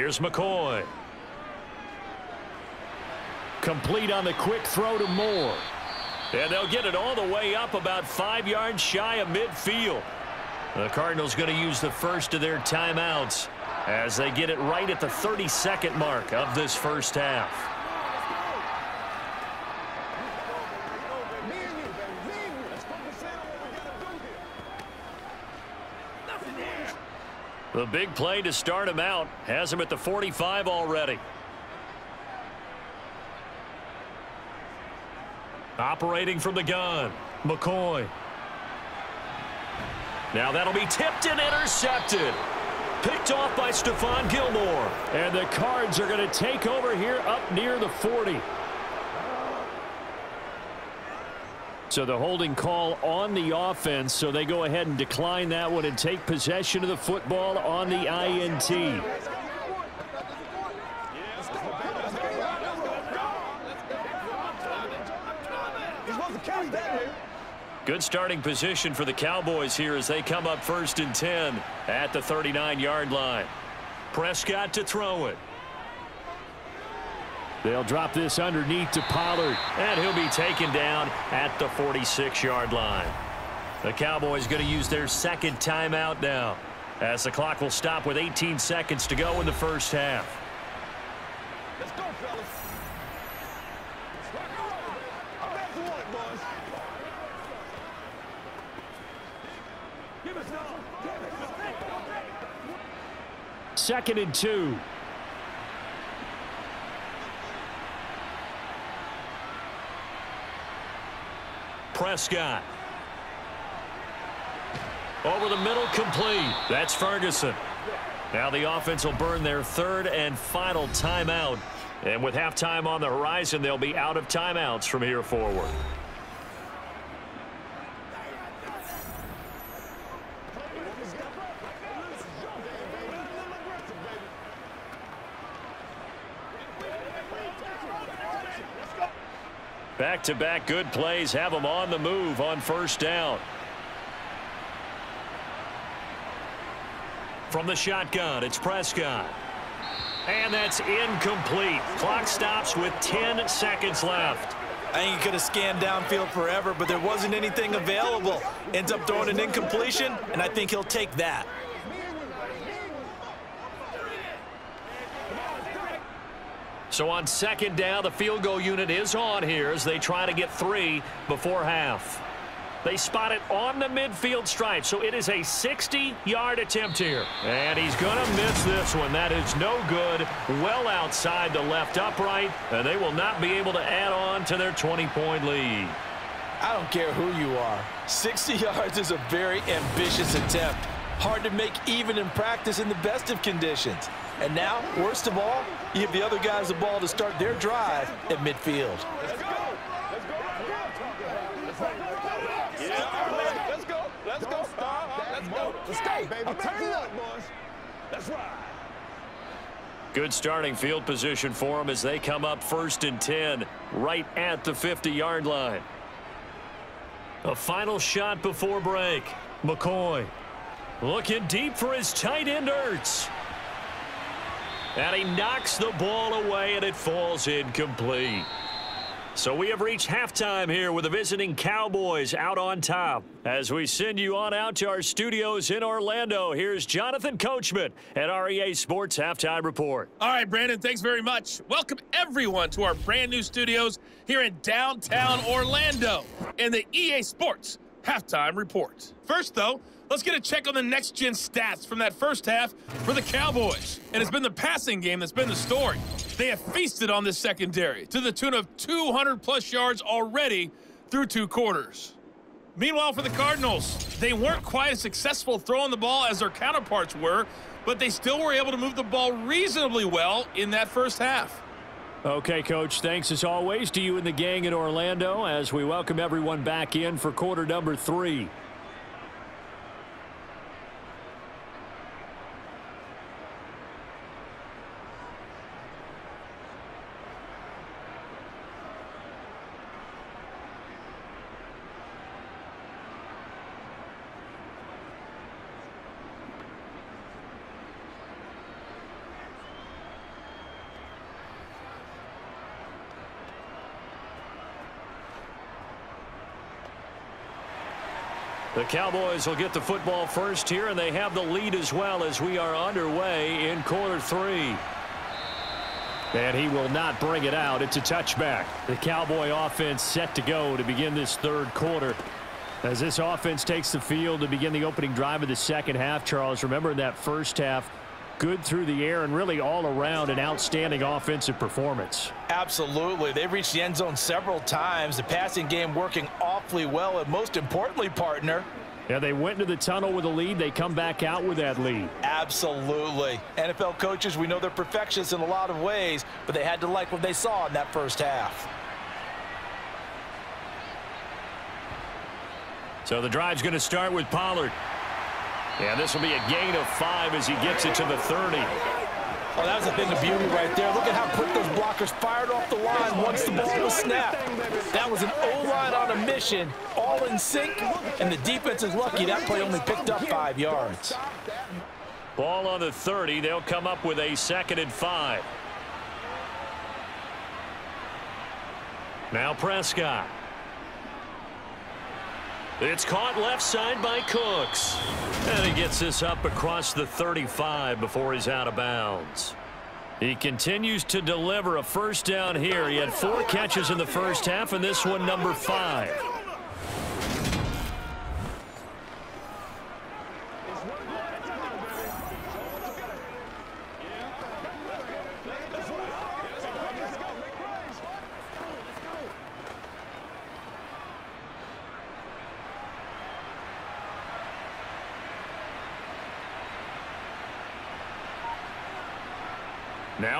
Here's McCoy. Complete on the quick throw to Moore. And they'll get it all the way up about five yards shy of midfield. The Cardinals going to use the first of their timeouts as they get it right at the 30-second mark of this first half. The big play to start him out has him at the 45 already. Operating from the gun, McCoy. Now that'll be tipped and intercepted. Picked off by Stephon Gilmore. And the Cards are going to take over here up near the 40. So the holding call on the offense, so they go ahead and decline that one and take possession of the football on the INT. Good starting position for the Cowboys here as they come up first and 10 at the 39-yard line. Prescott to throw it. They'll drop this underneath to Pollard, and he'll be taken down at the 46-yard line. The Cowboys are going to use their second timeout now as the clock will stop with 18 seconds to go in the first half. Let's go, fellas. Second and two. Prescott. Over the middle, complete. That's Ferguson. Now the offense will burn their third and final timeout. And with halftime on the horizon, they'll be out of timeouts from here forward. Back-to-back -back good plays have them on the move on first down. From the shotgun, it's Prescott. And that's incomplete. Clock stops with 10 seconds left. I think he could have scanned downfield forever, but there wasn't anything available. Ends up throwing an incompletion, and I think he'll take that. So on second down, the field goal unit is on here as they try to get three before half. They spot it on the midfield stripe, so it is a 60-yard attempt here. And he's going to miss this one. That is no good. Well outside the left upright, and they will not be able to add on to their 20-point lead. I don't care who you are. 60 (laughs) yards is a very ambitious attempt. Hard to make even in practice in the best of conditions. And now, worst of all, you give the other guys the ball to start their drive at midfield. Let's go. Let's go. Let's go. Let's go. Let's go. Let's go. Uh-uh. Let's go, baby. Turn it up, boys. Let's ride. Good starting field position for them as they come up first and 10 right at the 50-yard line. A final shot before break. McCoy looking deep for his tight end Ertz. And he knocks the ball away, and it falls incomplete. So we have reached halftime here with the visiting Cowboys out on top. As we send you on out to our studios in Orlando, here's Jonathan Coachman at REA Sports Halftime Report. All right, Brandon, thanks very much. Welcome everyone to our brand new studios here in downtown Orlando in the EA Sports Halftime Report. First, though, Let's get a check on the next-gen stats from that first half for the Cowboys. And it's been the passing game that's been the story. They have feasted on this secondary to the tune of 200-plus yards already through two quarters. Meanwhile, for the Cardinals, they weren't quite as successful throwing the ball as their counterparts were, but they still were able to move the ball reasonably well in that first half. Okay, Coach, thanks as always to you and the gang in Orlando as we welcome everyone back in for quarter number three. Cowboys will get the football first here, and they have the lead as well as we are underway in quarter three. And he will not bring it out. It's a touchback. The Cowboy offense set to go to begin this third quarter. As this offense takes the field to begin the opening drive of the second half, Charles, remember in that first half, good through the air and really all around an outstanding offensive performance. Absolutely. They've reached the end zone several times. The passing game working awfully well, and most importantly, partner, yeah, they went into the tunnel with a lead. They come back out with that lead. Absolutely. NFL coaches, we know they're perfectionists in a lot of ways, but they had to like what they saw in that first half. So the drive's going to start with Pollard. And this will be a gain of five as he gets it to the 30. Oh, that was a thing of beauty right there. Look at how quick those blockers fired off the line once the ball was snapped. That was an O-line on a mission, all in sync, and the defense is lucky that play only picked up five yards. Ball on the 30. They'll come up with a second and five. Now Prescott. It's caught left side by Cooks. And he gets this up across the 35 before he's out of bounds. He continues to deliver a first down here. He had four catches in the first half, and this one number five.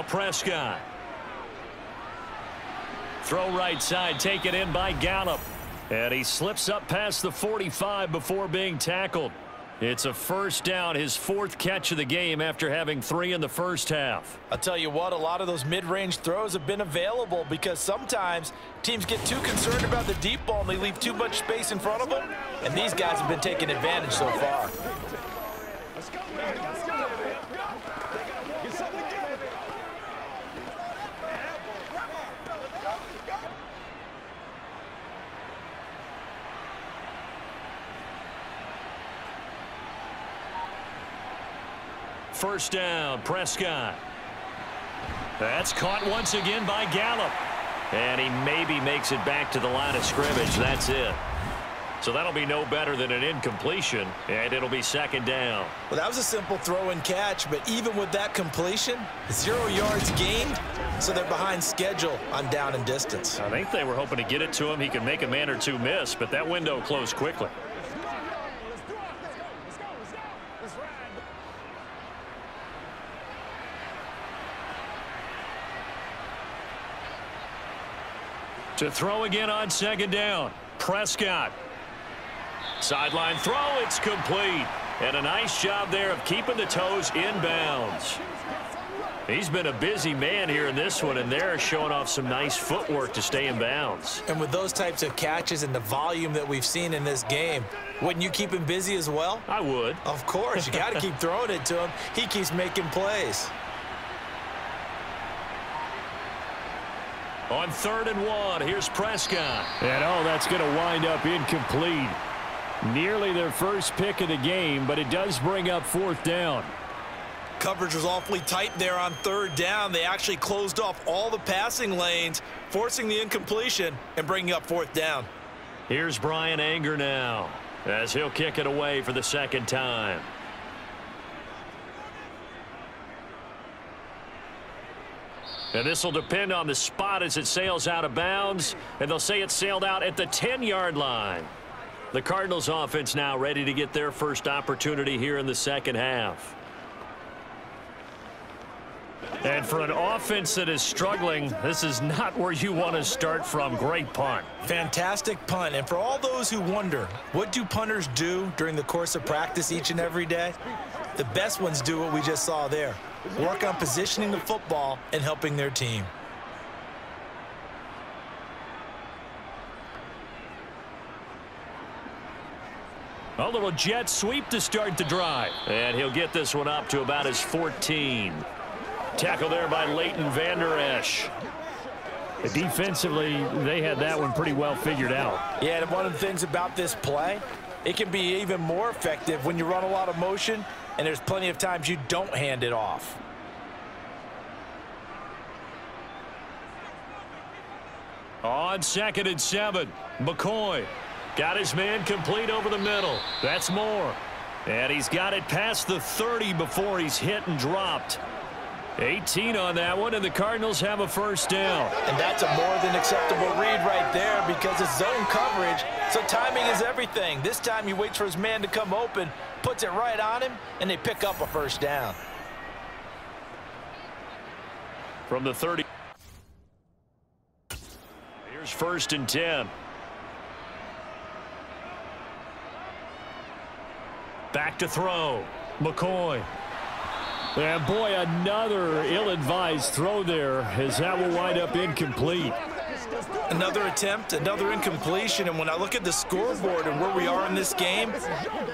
Prescott. Throw right side, taken in by Gallup. And he slips up past the 45 before being tackled. It's a first down, his fourth catch of the game after having three in the first half. I'll tell you what, a lot of those mid-range throws have been available because sometimes teams get too concerned about the deep ball and they leave too much space in front of them. And these guys have been taking advantage so far. First down, Prescott. That's caught once again by Gallup. And he maybe makes it back to the line of scrimmage. That's it. So that'll be no better than an incompletion, and it'll be second down. Well, that was a simple throw and catch, but even with that completion, zero yards gained, so they're behind schedule on down and distance. I think they were hoping to get it to him. He could make a man or two miss, but that window closed quickly. To throw again on second down. Prescott. Sideline throw. It's complete. And a nice job there of keeping the toes in bounds. He's been a busy man here in this one, and they're showing off some nice footwork to stay in bounds. And with those types of catches and the volume that we've seen in this game, wouldn't you keep him busy as well? I would. Of course. You got to keep throwing it to him. He keeps making plays. On third and one, here's Prescott. And oh, that's going to wind up incomplete. Nearly their first pick of the game, but it does bring up fourth down. Coverage was awfully tight there on third down. They actually closed off all the passing lanes, forcing the incompletion and bringing up fourth down. Here's Bryan Anger now as he'll kick it away for the second time. And this will depend on the spot as it sails out of bounds. And they'll say it sailed out at the 10-yard line. The Cardinals offense now ready to get their first opportunity here in the second half. And for an offense that is struggling, this is not where you want to start from. Great punt. Fantastic punt. And for all those who wonder, what do punters do during the course of practice each and every day? The best ones do what we just saw there. Work on positioning the football and helping their team. A little jet sweep to start the drive. And he'll get this one up to about his 14. Tackle there by Leighton Vander Esch. Defensively, they had that one pretty well figured out. Yeah, and one of the things about this play, it can be even more effective when you run a lot of motion and there's plenty of times you don't hand it off. On second and seven, McCoy got his man complete over the middle. That's Moore. And he's got it past the 30 before he's hit and dropped. 18 on that one, and the Cardinals have a first down. And that's a more than acceptable read right there because it's zone coverage, so timing is everything. This time he waits for his man to come open, puts it right on him, and they pick up a first down. From the 30. Here's first and 10. Back to throw. McCoy. And boy, another ill-advised throw there as that will wind up incomplete. Another attempt, another incompletion, and when I look at the scoreboard and where we are in this game,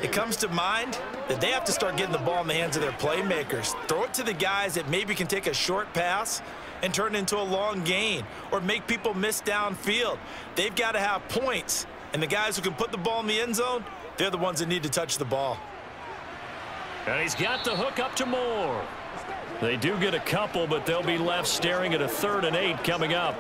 it comes to mind that they have to start getting the ball in the hands of their playmakers. Throw it to the guys that maybe can take a short pass and turn it into a long gain or make people miss downfield. They've got to have points, and the guys who can put the ball in the end zone, they're the ones that need to touch the ball. And he's got the hook up to Moore. They do get a couple, but they'll be left staring at a third and eight coming up.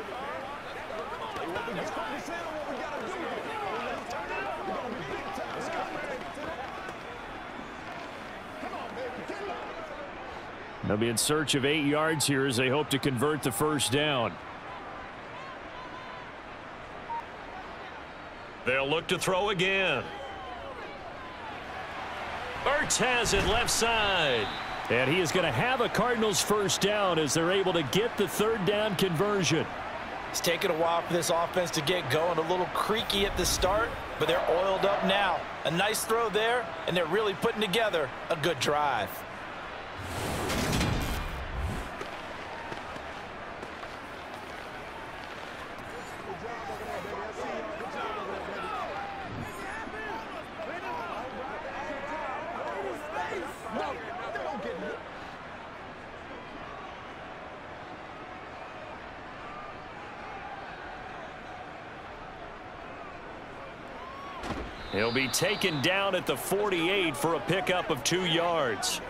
They'll be in search of eight yards here as they hope to convert the first down. They'll look to throw again. Ertz has it left side. And he is going to have a Cardinals first down as they're able to get the third down conversion. It's taken a while for this offense to get going. A little creaky at the start, but they're oiled up now. A nice throw there, and they're really putting together a good drive. He'll be taken down at the 48 for a pickup of two yards.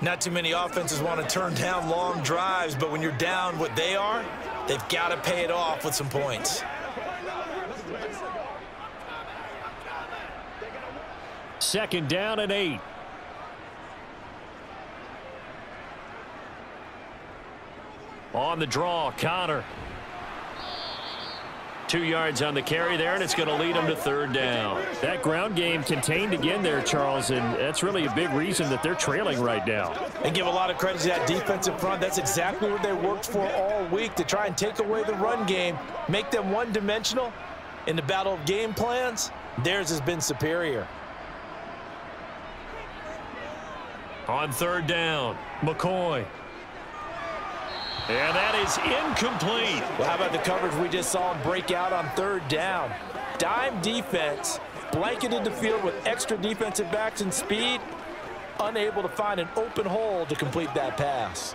Not too many offenses want to turn down long drives, but when you're down what they are, they've got to pay it off with some points. Second down and eight. On the draw, Conner. Two yards on the carry there, and it's going to lead them to third down. That ground game contained again there, Charles, and that's really a big reason that they're trailing right now. And give a lot of credit to that defensive front. That's exactly what they worked for all week to try and take away the run game, make them one-dimensional. In the battle of game plans, theirs has been superior. On third down, McCoy. And that is incomplete. Well, how about the coverage we just saw him break out on third down? Dime defense, blanketed the field with extra defensive backs and speed, unable to find an open hole to complete that pass.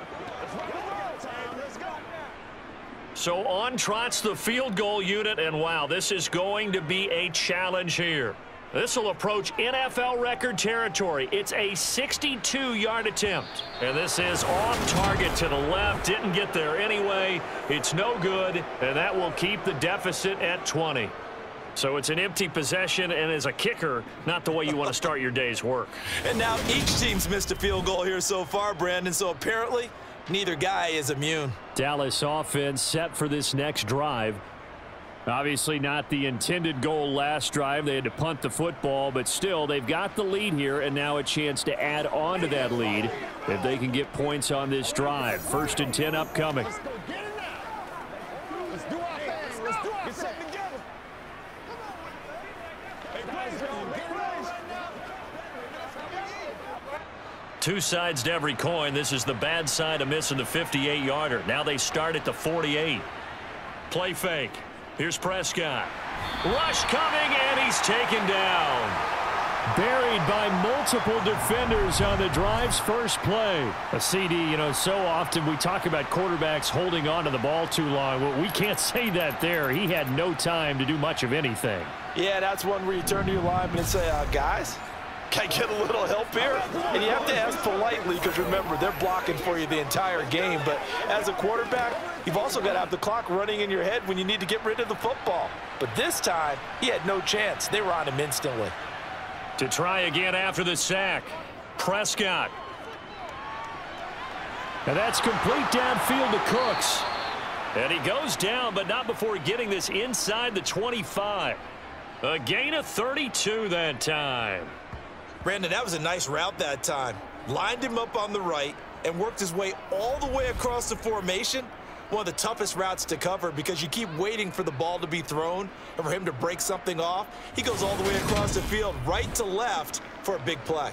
So on trots the field goal unit, and wow, this is going to be a challenge here. This will approach NFL record territory. It's a 62-yard attempt. And this is on target to the left. Didn't get there anyway. It's no good, and that will keep the deficit at 20. So it's an empty possession, and as a kicker, not the way you want to start your day's work. And now each team's missed a field goal here so far, Brandon, so apparently neither guy is immune. Dallas offense set for this next drive. Obviously not the intended goal last drive. They had to punt the football, but still they've got the lead here and now a chance to add on to that lead if they can get points on this drive. First and 10 upcoming. Two sides to every coin. This is the bad side of missing the 58-yarder. Now they start at the 48. Play fake. Here's Prescott. Rush coming, and he's taken down. Buried by multiple defenders on the drive's first play. A CD, you know, so often we talk about quarterbacks holding on to the ball too long. Well, we can't (laughs) say that there. He had no time to do much of anything. Yeah, that's one where you turn to your lineman and say, uh, guys, can I get a little help here? And you have to ask politely because, remember, they're blocking for you the entire game. But as a quarterback, you've also got to have the clock running in your head when you need to get rid of the football. But this time, he had no chance. They were on him instantly. To try again after the sack, Prescott. Now that's complete downfield to Cooks. And he goes down, but not before getting this inside the 25. A gain of 32 that time. Brandon, that was a nice route that time. Lined him up on the right and worked his way all the way across the formation. one of the toughest routes to cover because you keep waiting for the ball to be thrown and for him to break something off. He goes all the way across the field, right to left, for a big play.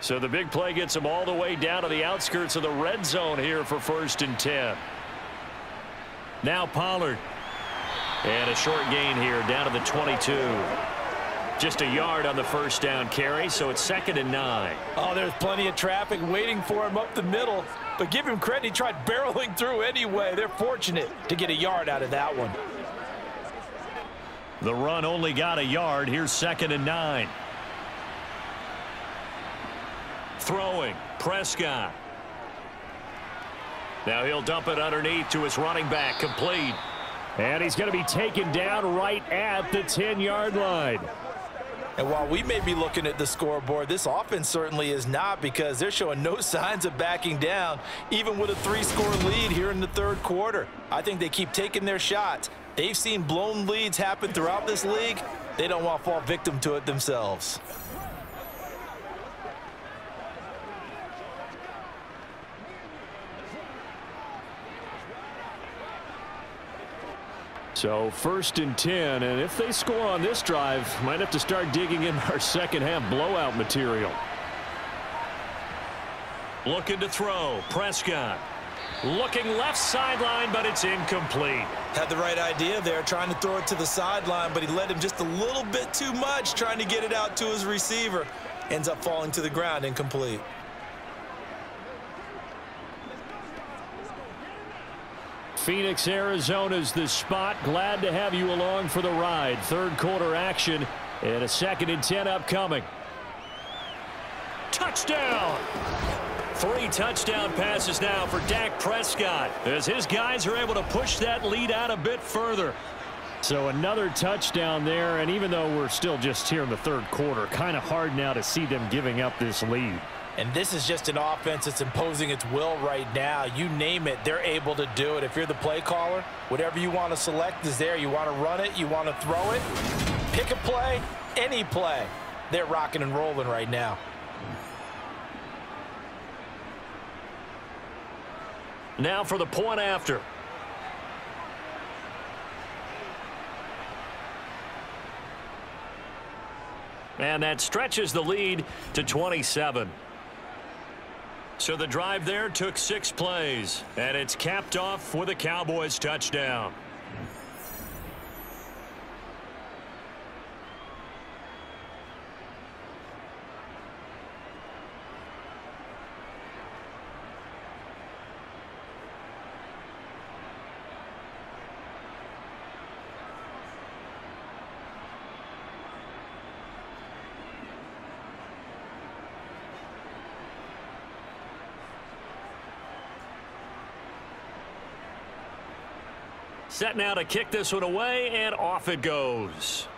So the big play gets him all the way down to the outskirts of the red zone here for first and 10. Now Pollard. And a short gain here down to the 22. Just a yard on the first down carry, so it's second and nine. Oh, there's plenty of traffic waiting for him up the middle. But give him credit, he tried barreling through anyway. They're fortunate to get a yard out of that one. The run only got a yard. Here's second and nine. Throwing. Prescott. Now he'll dump it underneath to his running back. Complete. And he's going to be taken down right at the 10-yard line. And while we may be looking at the scoreboard, this offense certainly is not because they're showing no (laughs) signs of backing down, even with a three-score lead here in the third quarter. I think they keep taking their shots. They've seen blown leads happen throughout this league. They don't want to fall victim to it themselves. So first and 10, and if they score on this drive, might have to start digging in our (laughs) second half blowout material. Looking to throw. Prescott. Looking left sideline, but it's incomplete. Had the right idea there, trying to throw it to the sideline, but he led him just a little bit too much, trying to get it out to his receiver. Ends up falling to the ground, incomplete. Phoenix, Arizona's the spot. Glad to have you along for the ride. Third quarter action and a second and 10 upcoming. Touchdown! Three touchdown passes now for Dak Prescott as his guys are able to push that lead out a bit further. So another touchdown there, and even though we're still just here in the third quarter, kind of hard now to see them giving up this lead. And this is just an offense that's imposing its will right now. You name it, they're able to do it. If you're the play caller, whatever you want to select is there. You want to run it, you want to throw it, pick a play, any play. They're rocking and rolling right now. Now for the point after. And that stretches the lead to 27. So the drive there took six plays, and it's capped off with a Cowboys touchdown. Set now to kick this one away, and off it goes.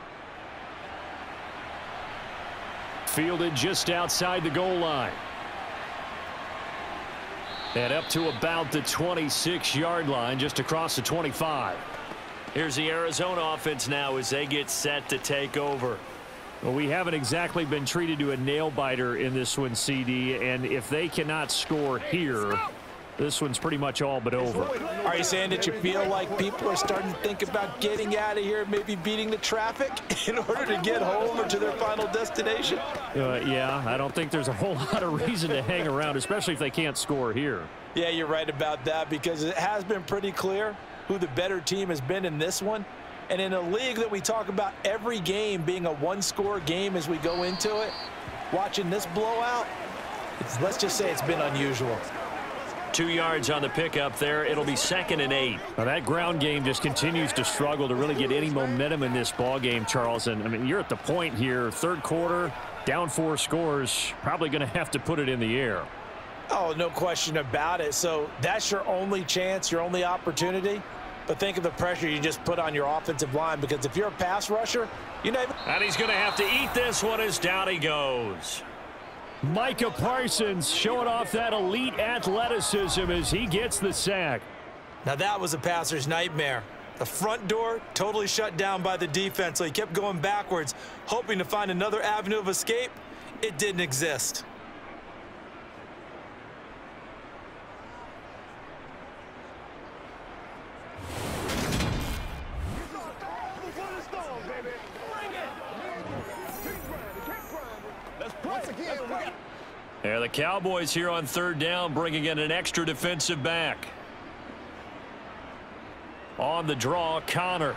Fielded just outside the goal line. And up to about the 26-yard line, just across the 25. Here's the Arizona offense now as they get set to take over. Well, we haven't exactly been treated to a nail-biter in this one, CD, and if they cannot score here, this one's pretty much all but over. Are you saying that you feel like people are starting to think about getting out of here, maybe beating the traffic (laughs) in order to get home or to their final destination? Uh, yeah, I don't think there's a whole (laughs) lot of reason to hang around, especially if they can't score here. Yeah, you're right about that because it has been pretty clear who the better team has been in this one. And in a league that we talk about every game being a one-score game as we go into it, watching this blowout, let's just say it's been unusual. Two yards on the pickup there. It'll be second and eight. Now that ground game just continues to struggle to really get any momentum in this ball game, Charles. And I mean, you're at the point here, third quarter, down four scores, probably going to have to put it in the air. Oh, no question about it. So that's your only chance, your only opportunity. But think of the pressure you just put on your offensive line because if you're a pass rusher, you know. And he's going to have to eat this one as down he goes. Micah Parsons showing off that elite athleticism as he gets the sack. Now that was a passer's nightmare. The front door totally shut down by the defense, so he kept going backwards, hoping to find another avenue of escape. It didn't exist. And the Cowboys here on third down bringing in an extra defensive back. On the draw, Conner.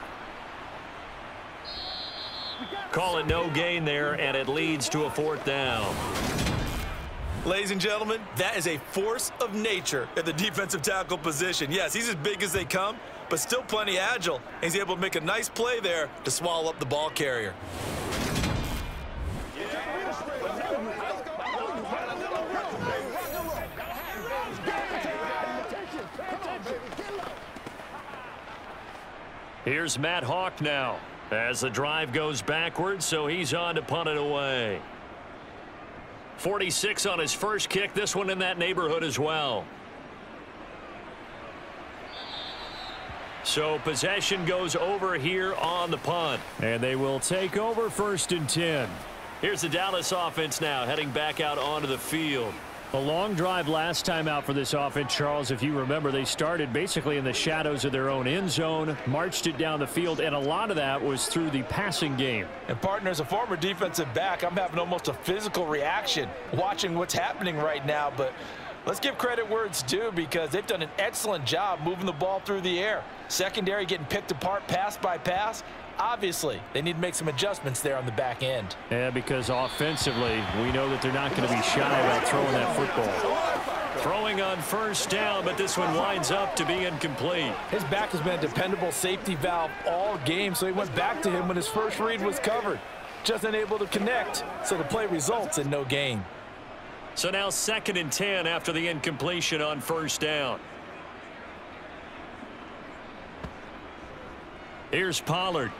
Call it no gain there, and it leads to a fourth down. Ladies and gentlemen, that is a force of nature at the defensive tackle position. Yes, he's as big as they come, but still plenty agile. He's able to make a nice play there to swallow up the ball carrier. Here's Matt Haack now as the drive goes backwards, so he's on to punt it away. 46 on his first kick, this one in that neighborhood as well. So possession goes over here on the punt. And they will take over first and 10. Here's the Dallas offense now heading back out onto the field. A long drive last time out for this offense, Charles. If you remember, they started basically in the shadows of their own end zone, marched it down the field, and a lot of that was through the passing game. And partner, as a former defensive back, I'm having almost a physical reaction watching what's happening right now. But let's give credit where it's due because they've done an excellent job moving the ball through the air. Secondary getting picked apart pass by pass. Obviously, they need to make some adjustments there on the back end. Yeah, because offensively, we know that they're not going to be shy about throwing that football. Throwing on first down, but this one winds up to be incomplete. His back has been a dependable safety valve all game, so he went back to him when his first read was covered. Just unable to connect, so the play results in no gain. So now second and 10 after the incompletion on first down. Here's Pollard.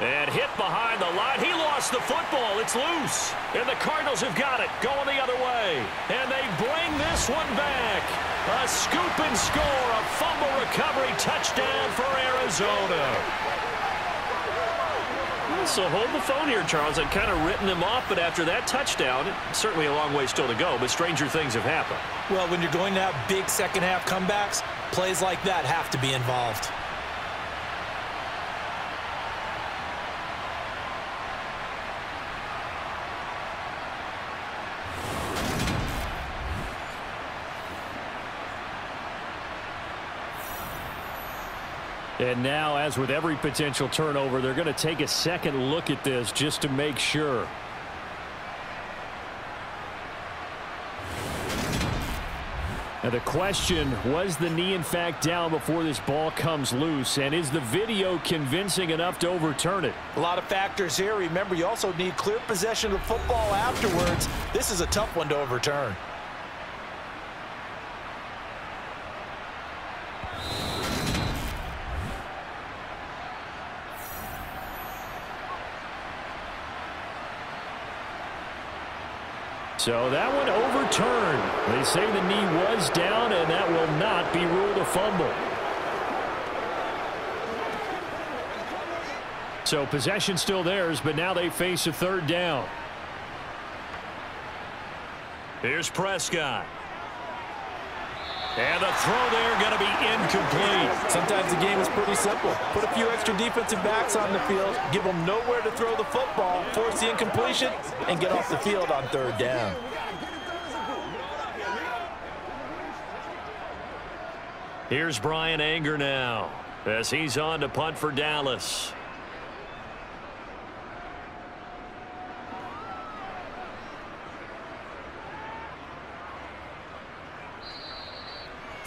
And hit behind the line. He lost the football. It's loose. And the Cardinals have got it. Going the other way. And they bring this one back. A scoop and score. A fumble recovery touchdown for Arizona. So hold the phone here, Charles. I'd kind of written them off, but after that touchdown, certainly a long way still to go, but stranger things have happened. Well, when you're going to have big second half comebacks, plays like that have to be involved. And now, as with every potential turnover, they're going to take a second look at this just to make sure. Now the question, was the knee in fact down before this ball comes loose? And is the video convincing enough to overturn it? A lot of factors here. Remember, you also need clear possession of the football afterwards. This is a tough one to overturn. So that one overturned. They say the knee was down, and that will not be ruled a fumble. So possession still theirs, but now they face a third down. Here's Prescott. And the throw there going to be incomplete. Sometimes the game is pretty simple. Put a few extra defensive backs on the field, give them nowhere to throw the football, force the incompletion, and get off the field on third down. Here's Bryan Anger now as he's on to punt for Dallas.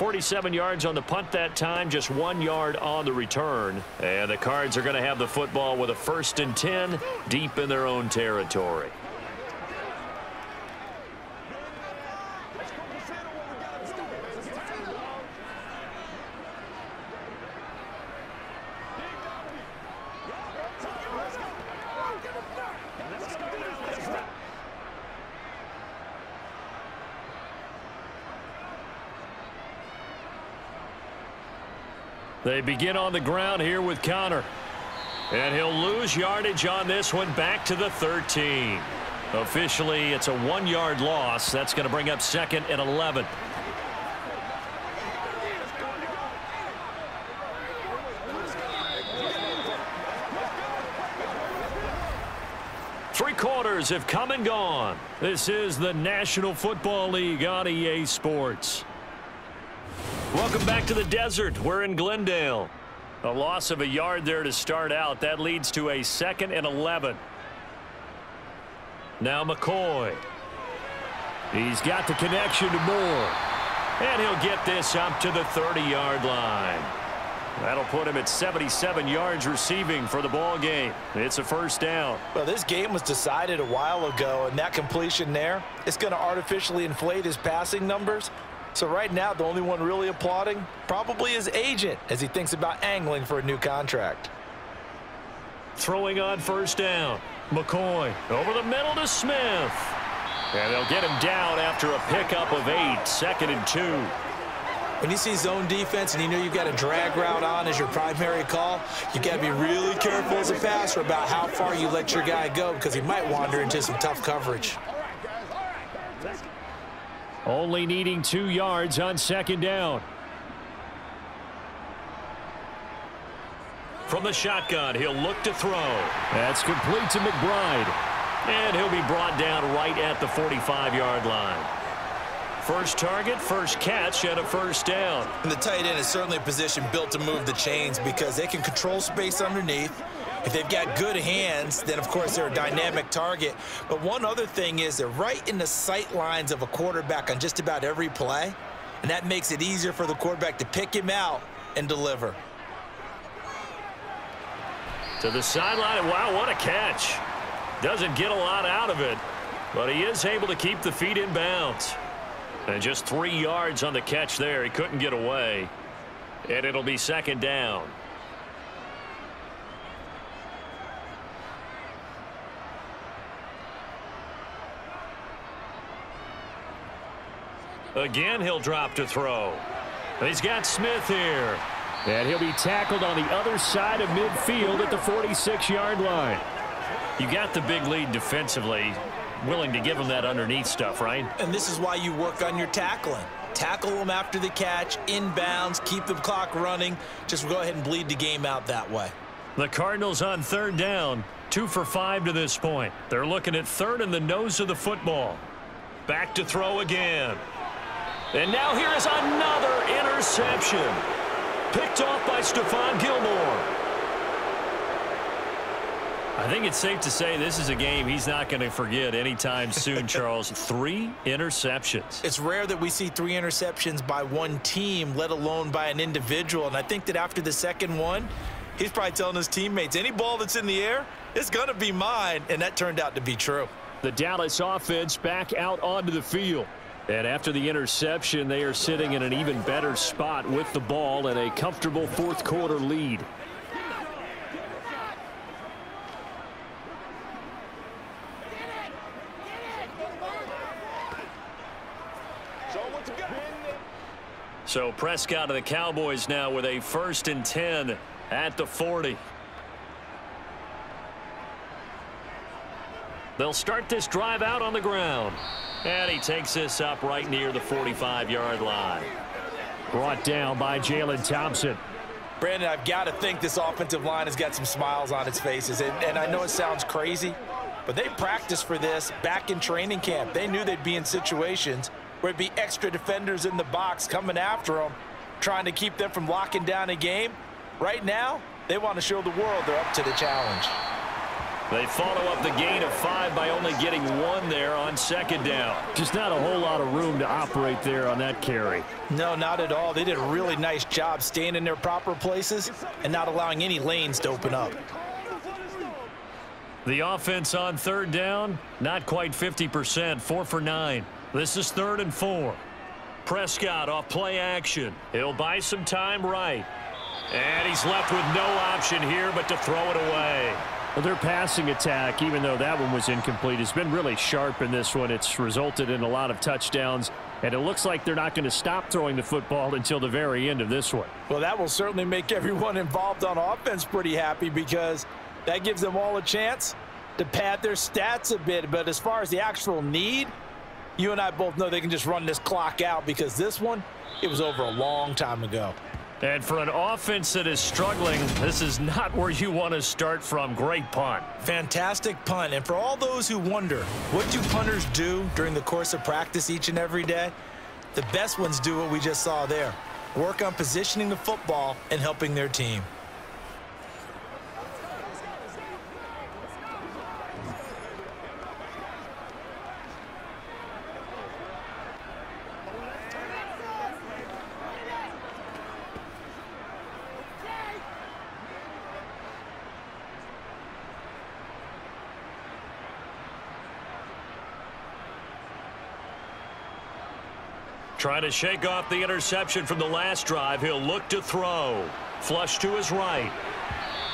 Forty-seven yards on the punt that time, just one yard on the return. And the Cards are going to have the football with a first and ten deep in their own territory. They begin on the ground here with Conner. And he'll lose yardage on this one back to the 13. Officially, it's a one-yard loss. That's going to bring up second and 11. Three quarters have come and gone. This is the National Football League on EA Sports. Welcome back to the desert. We're in Glendale. A loss of a yard there to start out. That leads to a second and 11. Now McCoy. He's got the connection to Moore. And he'll get this up to the 30-yard line. That'll put him at 77 yards receiving for the ball game. It's a first down. Well, this game was decided a while ago, and that completion there, it's going to artificially inflate his passing numbers. So right now, the only one really applauding probably his agent as he thinks about angling for a new contract. Throwing on first down. McCoy over the middle to Smith. And they'll get him down after a pickup of eight, second and two. When you see zone defense and you know you've got a drag route on as your primary call, you got to be really careful as a passer about how far you let your guy go because he might wander into some tough coverage. Only needing two yards on second down. From the shotgun, he'll look to throw. That's complete to McBride. And he'll be brought down right at the 45-yard line. First target, first catch, and a first down. And the tight end is certainly a position built to move the chains because they can control space underneath. If they've got good hands, then of course they're a dynamic target. But one other thing is they're right in the sight lines of a quarterback on just about every play. And that makes it easier for the quarterback to pick him out and deliver. To the sideline. Wow, what a catch. Doesn't get a lot out of it, but he is able to keep the feet in bounds. And just three yards on the catch there. He couldn't get away. And it'll be second down. Again, he'll drop to throw. He's got Smith here. And he'll be tackled on the other side of midfield at the 46-yard line. You got the big lead defensively. Willing to give him that underneath stuff, right? And this is why you work on your tackling. Tackle them after the catch, inbounds, keep the clock running. Just go ahead and bleed the game out that way. The Cardinals on third down. Two for five to this point. They're looking at third in the nose of the football. Back to throw again. And now here is another interception. Picked off by Stephon Gilmore. I think it's safe to say this is a game he's not going to forget anytime soon, (laughs) Charles. Three interceptions. It's rare that we see three interceptions by one team, let alone by an individual. And I think that after the second one, he's probably telling his teammates, any ball that's in the air, it's going to be mine. And that turned out to be true. The Dallas offense back out onto the field. And after the interception, they are sitting in an even better spot with the ball and a comfortable fourth quarter lead. So Prescott of the Cowboys now with a first and 10 at the 40. They'll start this drive out on the ground. And he takes this up right near the 45-yard line. Brought down by Jalen Thompson. Brandon, I've got to think this offensive line has got some smiles on its faces. And, and I know it sounds crazy, but they practiced for this back in training camp. They knew they'd be in situations where it'd be extra defenders in the box coming after them, trying to keep them from locking down a game. Right now, they want to show the world they're up to the challenge. They follow up the gain of five by only getting one there on second down. Just not a whole lot of room to operate there on that carry. No, not at all. They did a really nice job staying in their proper places and not allowing any lanes to open up. The offense on third down, not quite 50%, four for nine. This is third and four. Prescott off play action. He'll buy some time right. And he's left with no option here but to throw it away. Well, their passing attack, even though that one was incomplete, has been really sharp in this one. It's resulted in a lot of touchdowns, and it looks like they're not going to stop throwing the football until the very end of this one. Well, that will certainly make (laughs) everyone involved on offense pretty happy because that gives them all a chance to pad their stats a bit. But as far as the actual need, you and I both know they can just run this clock out because this one, it was over a long time ago. And for an offense that is struggling, this is not where you want to start from. Great punt. Fantastic punt. And for all those who wonder, what do punters do during the course of practice each and every day? The best ones do what we just saw there. Work on positioning the football and helping their team. Trying to shake off the interception from the last drive. He'll look to throw. Flush to his right.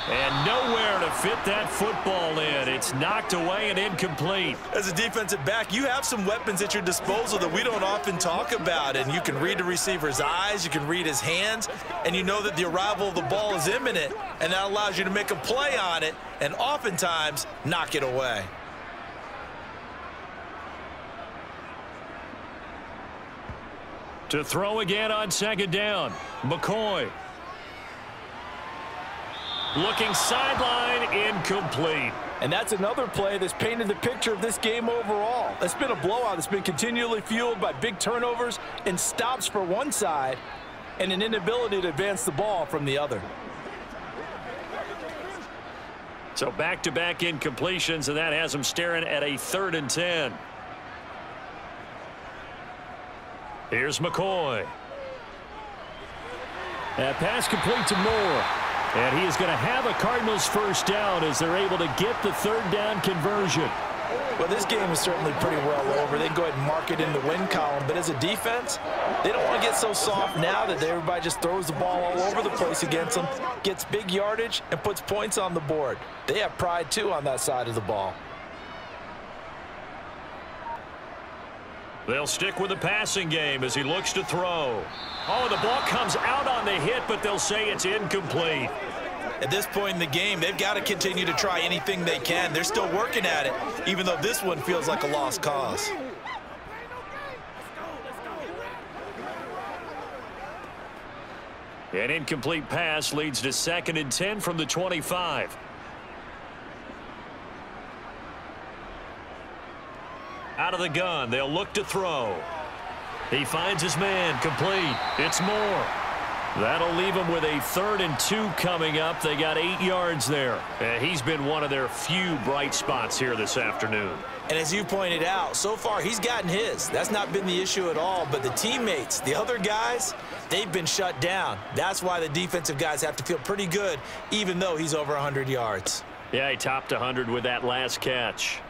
And nowhere to fit that football in. It's knocked away and incomplete. As a defensive back, you have some weapons at your disposal that we don't often talk about. And you can read the receiver's eyes, you can read his hands, and you know that the arrival of the ball is imminent, and that allows you to make a play on it and oftentimes knock it away. To throw again on second down. McCoy. Looking sideline, incomplete. And that's another play that's painted the picture of this game overall. It's been a blowout. It's been continually fueled by big turnovers and stops for one side and an inability to advance the ball from the other. So back-to-back -back incompletions, and that has them staring at a third and 10. Here's McCoy. That pass complete to Moore. And he is going to have a Cardinals first down as they're able to get the third down conversion. Well, this game is certainly pretty well over. They go ahead and mark it in the win column. But as a defense, they don't want to get so soft now that everybody just throws the ball all over the place against them, gets big yardage, and puts points on the board. They have pride, too, on that side of the ball. They'll stick with the passing game as he looks to throw. Oh, the ball comes out on the hit, but they'll say it's incomplete. At this point in the game, they've got to continue to try anything they can. They're still working at it, even though this one feels like a lost cause. An incomplete pass leads to second and 10 from the 25. Out of the gun. They'll look to throw. He finds his man. Complete. It's Moore. That'll leave him with a third and two coming up. They got eight yards there. And he's been one of their few bright spots here this afternoon. And as you pointed out, so far he's gotten his. That's not been the issue at all. But the teammates, the other guys, they've been shut down. That's why the defensive guys have to feel pretty good, even though he's over 100 yards. Yeah, he topped 100 with that last catch.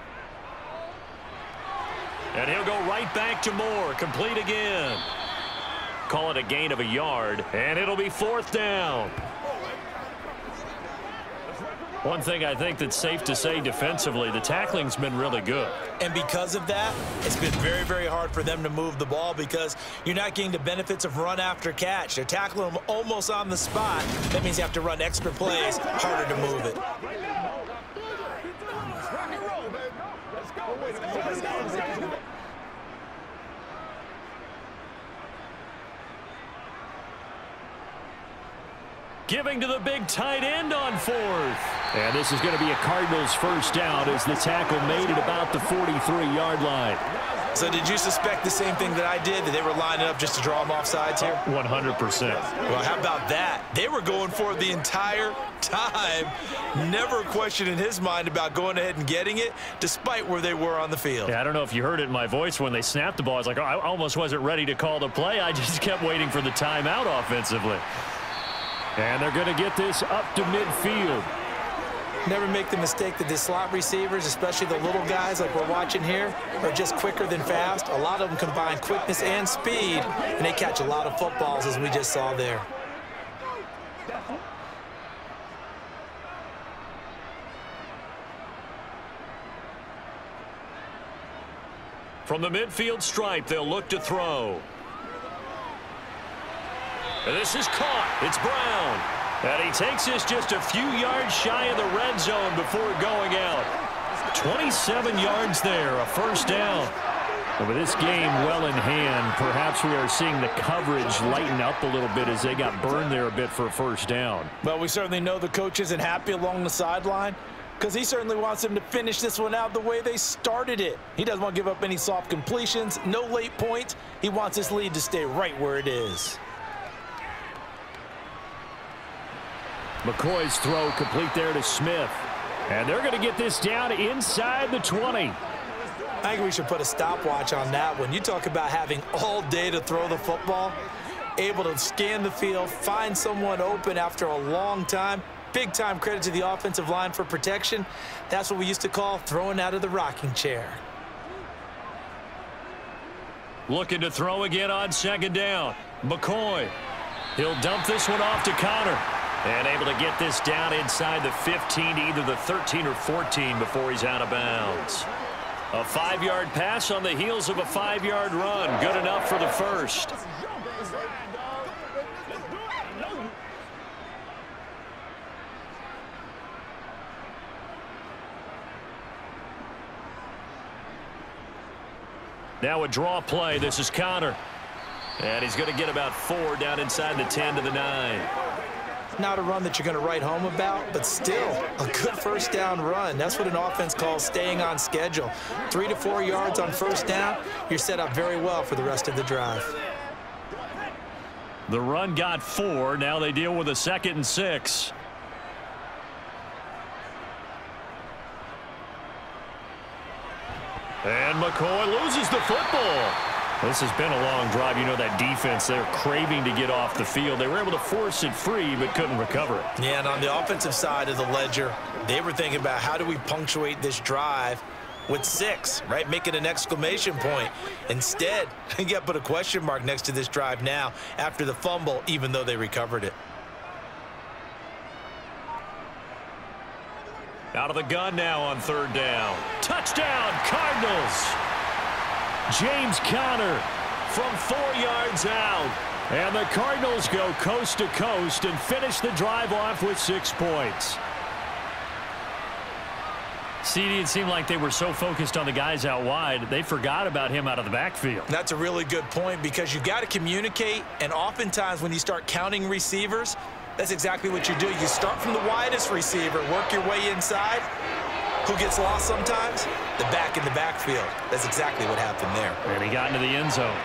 And he'll go right back to Moore. Complete again. Call it a gain of a yard. And it'll be fourth down. One thing I think that's safe to say defensively, the tackling's been really good. And because of that, it's been very, very hard for them to move the ball because you're not getting the benefits of run after catch. They're tackling them almost on the spot. That means you have to run extra plays, harder to move it. Giving to the big tight end on fourth. And this is going to be a Cardinals first down as the tackle made at about the 43-yard line. So did you suspect the same thing that I did, that they were lining up just to draw them off sides here? 100%. Well, how about that? They were going for it the entire time. Never a question in his mind about going ahead and getting it, despite where they were on the field. Yeah, I don't know if you heard it in my voice when they snapped the ball. I was like, oh, I almost wasn't ready to call the play. I (laughs) just kept waiting for the timeout offensively. And they're going to get this up to midfield. Never make the mistake that the slot receivers, especially the little guys like we're watching here, are just quicker than fast. A lot of them combine quickness and speed, and they catch a lot of footballs as we just saw there. From the midfield stripe, they'll look to throw. This is caught. It's Brown. And he takes this just a few yards shy of the red zone before going out. 27 yards there, a first down. With this game well in hand, perhaps we are seeing the coverage lighten up a little bit as they got burned there a bit for a first down. Well, we certainly know the coach isn't happy along the sideline because he certainly wants them to finish this one out the way they started it. He doesn't want to give up any soft completions, no late points. He wants this lead to stay right where it is. McCoy's throw complete there to Smith. And they're going to get this down inside the 20. I think we should put a stopwatch on that one. You talk about having all day to throw the football, able to scan the field, find someone open after a long time. Big time credit to the offensive line for protection. That's what we used to call throwing out of the rocking chair. Looking to throw again on second down. McCoy. He'll dump this one off to Conner. And able to get this down inside the 15 to either the 13 or 14 before he's out of bounds. A five-yard pass on the heels of a five-yard run. Good enough for the first. Now a draw play. This is Conner. And he's going to get about four down inside the 10 to the 9. Not a run that you're going to write home about, but still a good first down run. That's what an offense calls staying on schedule. Three to four yards on first down, you're set up very well for the rest of the drive. The run got four. Now they deal with a second and six. And McCoy loses the football. This has been a long drive. You know that defense, they're craving to get off the field. They were able to force it free, but couldn't recover it. Yeah, and on the offensive side of the ledger, they were thinking about how do we punctuate this drive with six, right? Make it an exclamation point. Instead, you got to put a question mark next to this drive now after the fumble, even though they recovered it. Out of the gun now on third down. Touchdown, Cardinals. James Conner from four yards out. And the Cardinals go coast to coast and finish the drive off with six points. CD, it seemed like they were so focused on the guys out wide, they forgot about him out of the backfield. That's a really good point because you got to communicate, and oftentimes when you start counting receivers, that's exactly what you do. You start from the widest receiver, work your way inside. Who gets lost sometimes? The back in the backfield. That's exactly what happened there. And he got into the end zone.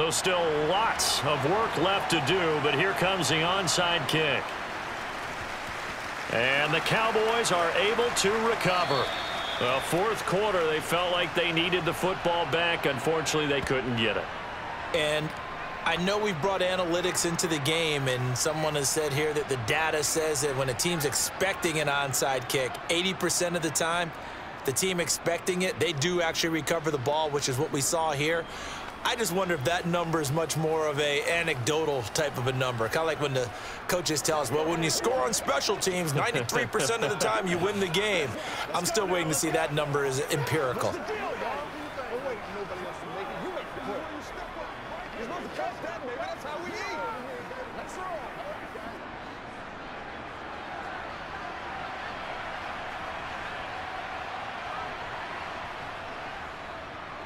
So still lots of work left to do, but here comes the onside kick. And the Cowboys are able to recover. Well, fourth quarter, they felt like they needed the football back. Unfortunately, they couldn't get it. And I know we've brought analytics into the game, and someone has said here that the data says that when a team's expecting an onside kick, 80% of the time, the team expecting it, they do actually recover the ball, which is what we saw here. I just wonder if that number is much more of a anecdotal type of a number. Kind of like when the coaches tell us, well, when you score on special teams, 93% of the time you win the game. I'm still waiting to see that number is empirical.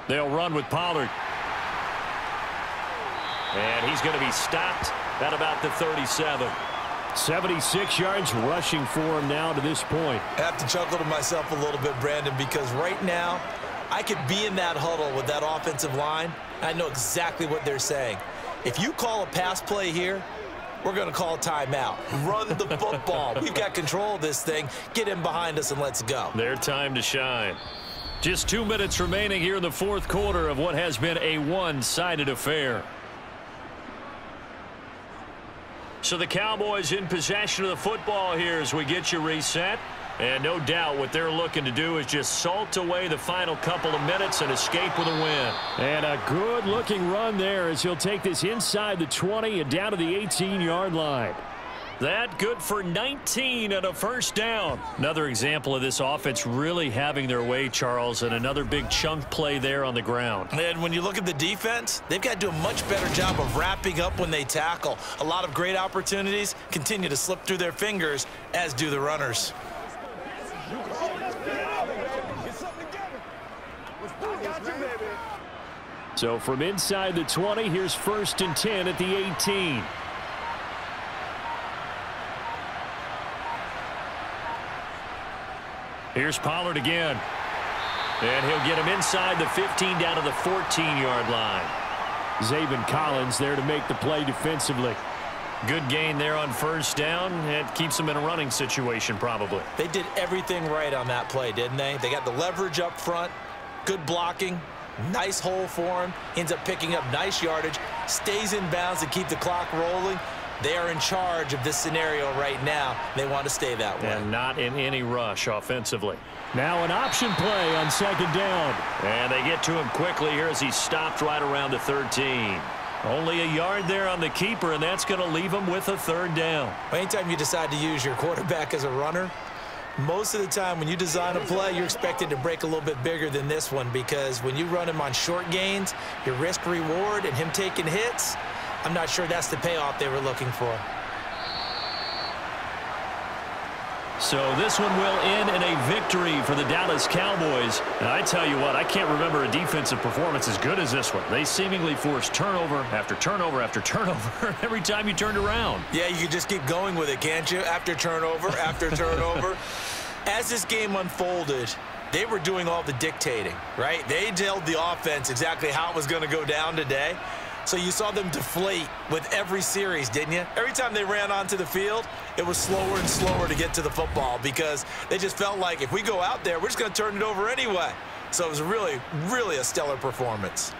They'll run with Pollard. And he's going to be stopped at about the 37. 76 yards rushing for him now to this point. I have to chuckle to myself a little bit, Brandon, because right now I could be in that huddle with that offensive line. I know exactly what they're saying. If you call a pass play here, we're going to call timeout. Run the (laughs) football. We've got control of this thing. Get in behind us and let's go. Their time to shine. Just two minutes remaining here in the fourth quarter of what has been a one-sided affair. So the Cowboys in possession of the football here as we get you reset. And no doubt what they're looking to do is just salt away the final couple of minutes and escape with a win. And a good-looking run there as he'll take this inside the 20 and down to the 18-yard line. That good for 19 and a first down. Another example of this offense really having their way, Charles, and another big chunk play there on the ground. And when you look at the defense, they've got to do a much better job of wrapping up when they tackle. A lot of great opportunities continue to slip through their fingers, as do the runners. So from inside the 20, here's first and 10 at the 18. Here's Pollard again. And he'll get him inside the 15 down to the 14-yard line. Zaven Collins there to make the play defensively. Good gain there on first down. It keeps them in a running situation probably. They did everything right on that play, didn't they? They got the leverage up front, good blocking, nice hole for him, ends up picking up nice yardage, stays in bounds to keep the clock rolling. They are in charge of this scenario right now. They want to stay that way. And not in any rush offensively. Now an option play on second down. And they get to him quickly here as he stopped right around the 13. Only a yard there on the keeper, and that's going to leave him with a third down. Anytime you decide to use your quarterback as a runner, most of the time when you design a play, you're expected to break a little bit bigger than this one because when you run him on short gains, your risk reward and him taking hits, I'm not sure that's the payoff they were looking for. So this one will end in a victory for the Dallas Cowboys. And I tell you what, I can't remember a defensive performance as good as this one. They seemingly forced turnover after turnover after (laughs) turnover every time you turned around. Yeah, you can just keep going with it, can't you? After turnover, after (laughs) turnover. As this game unfolded, they were doing all the dictating, right? They told the offense exactly how it was going to go down today. So you saw them deflate with every series, didn't you? Every time they ran onto the field, it was slower and slower to get to the football because they just felt like if we go out there, we're just going to turn it over anyway. So it was really, really a stellar performance.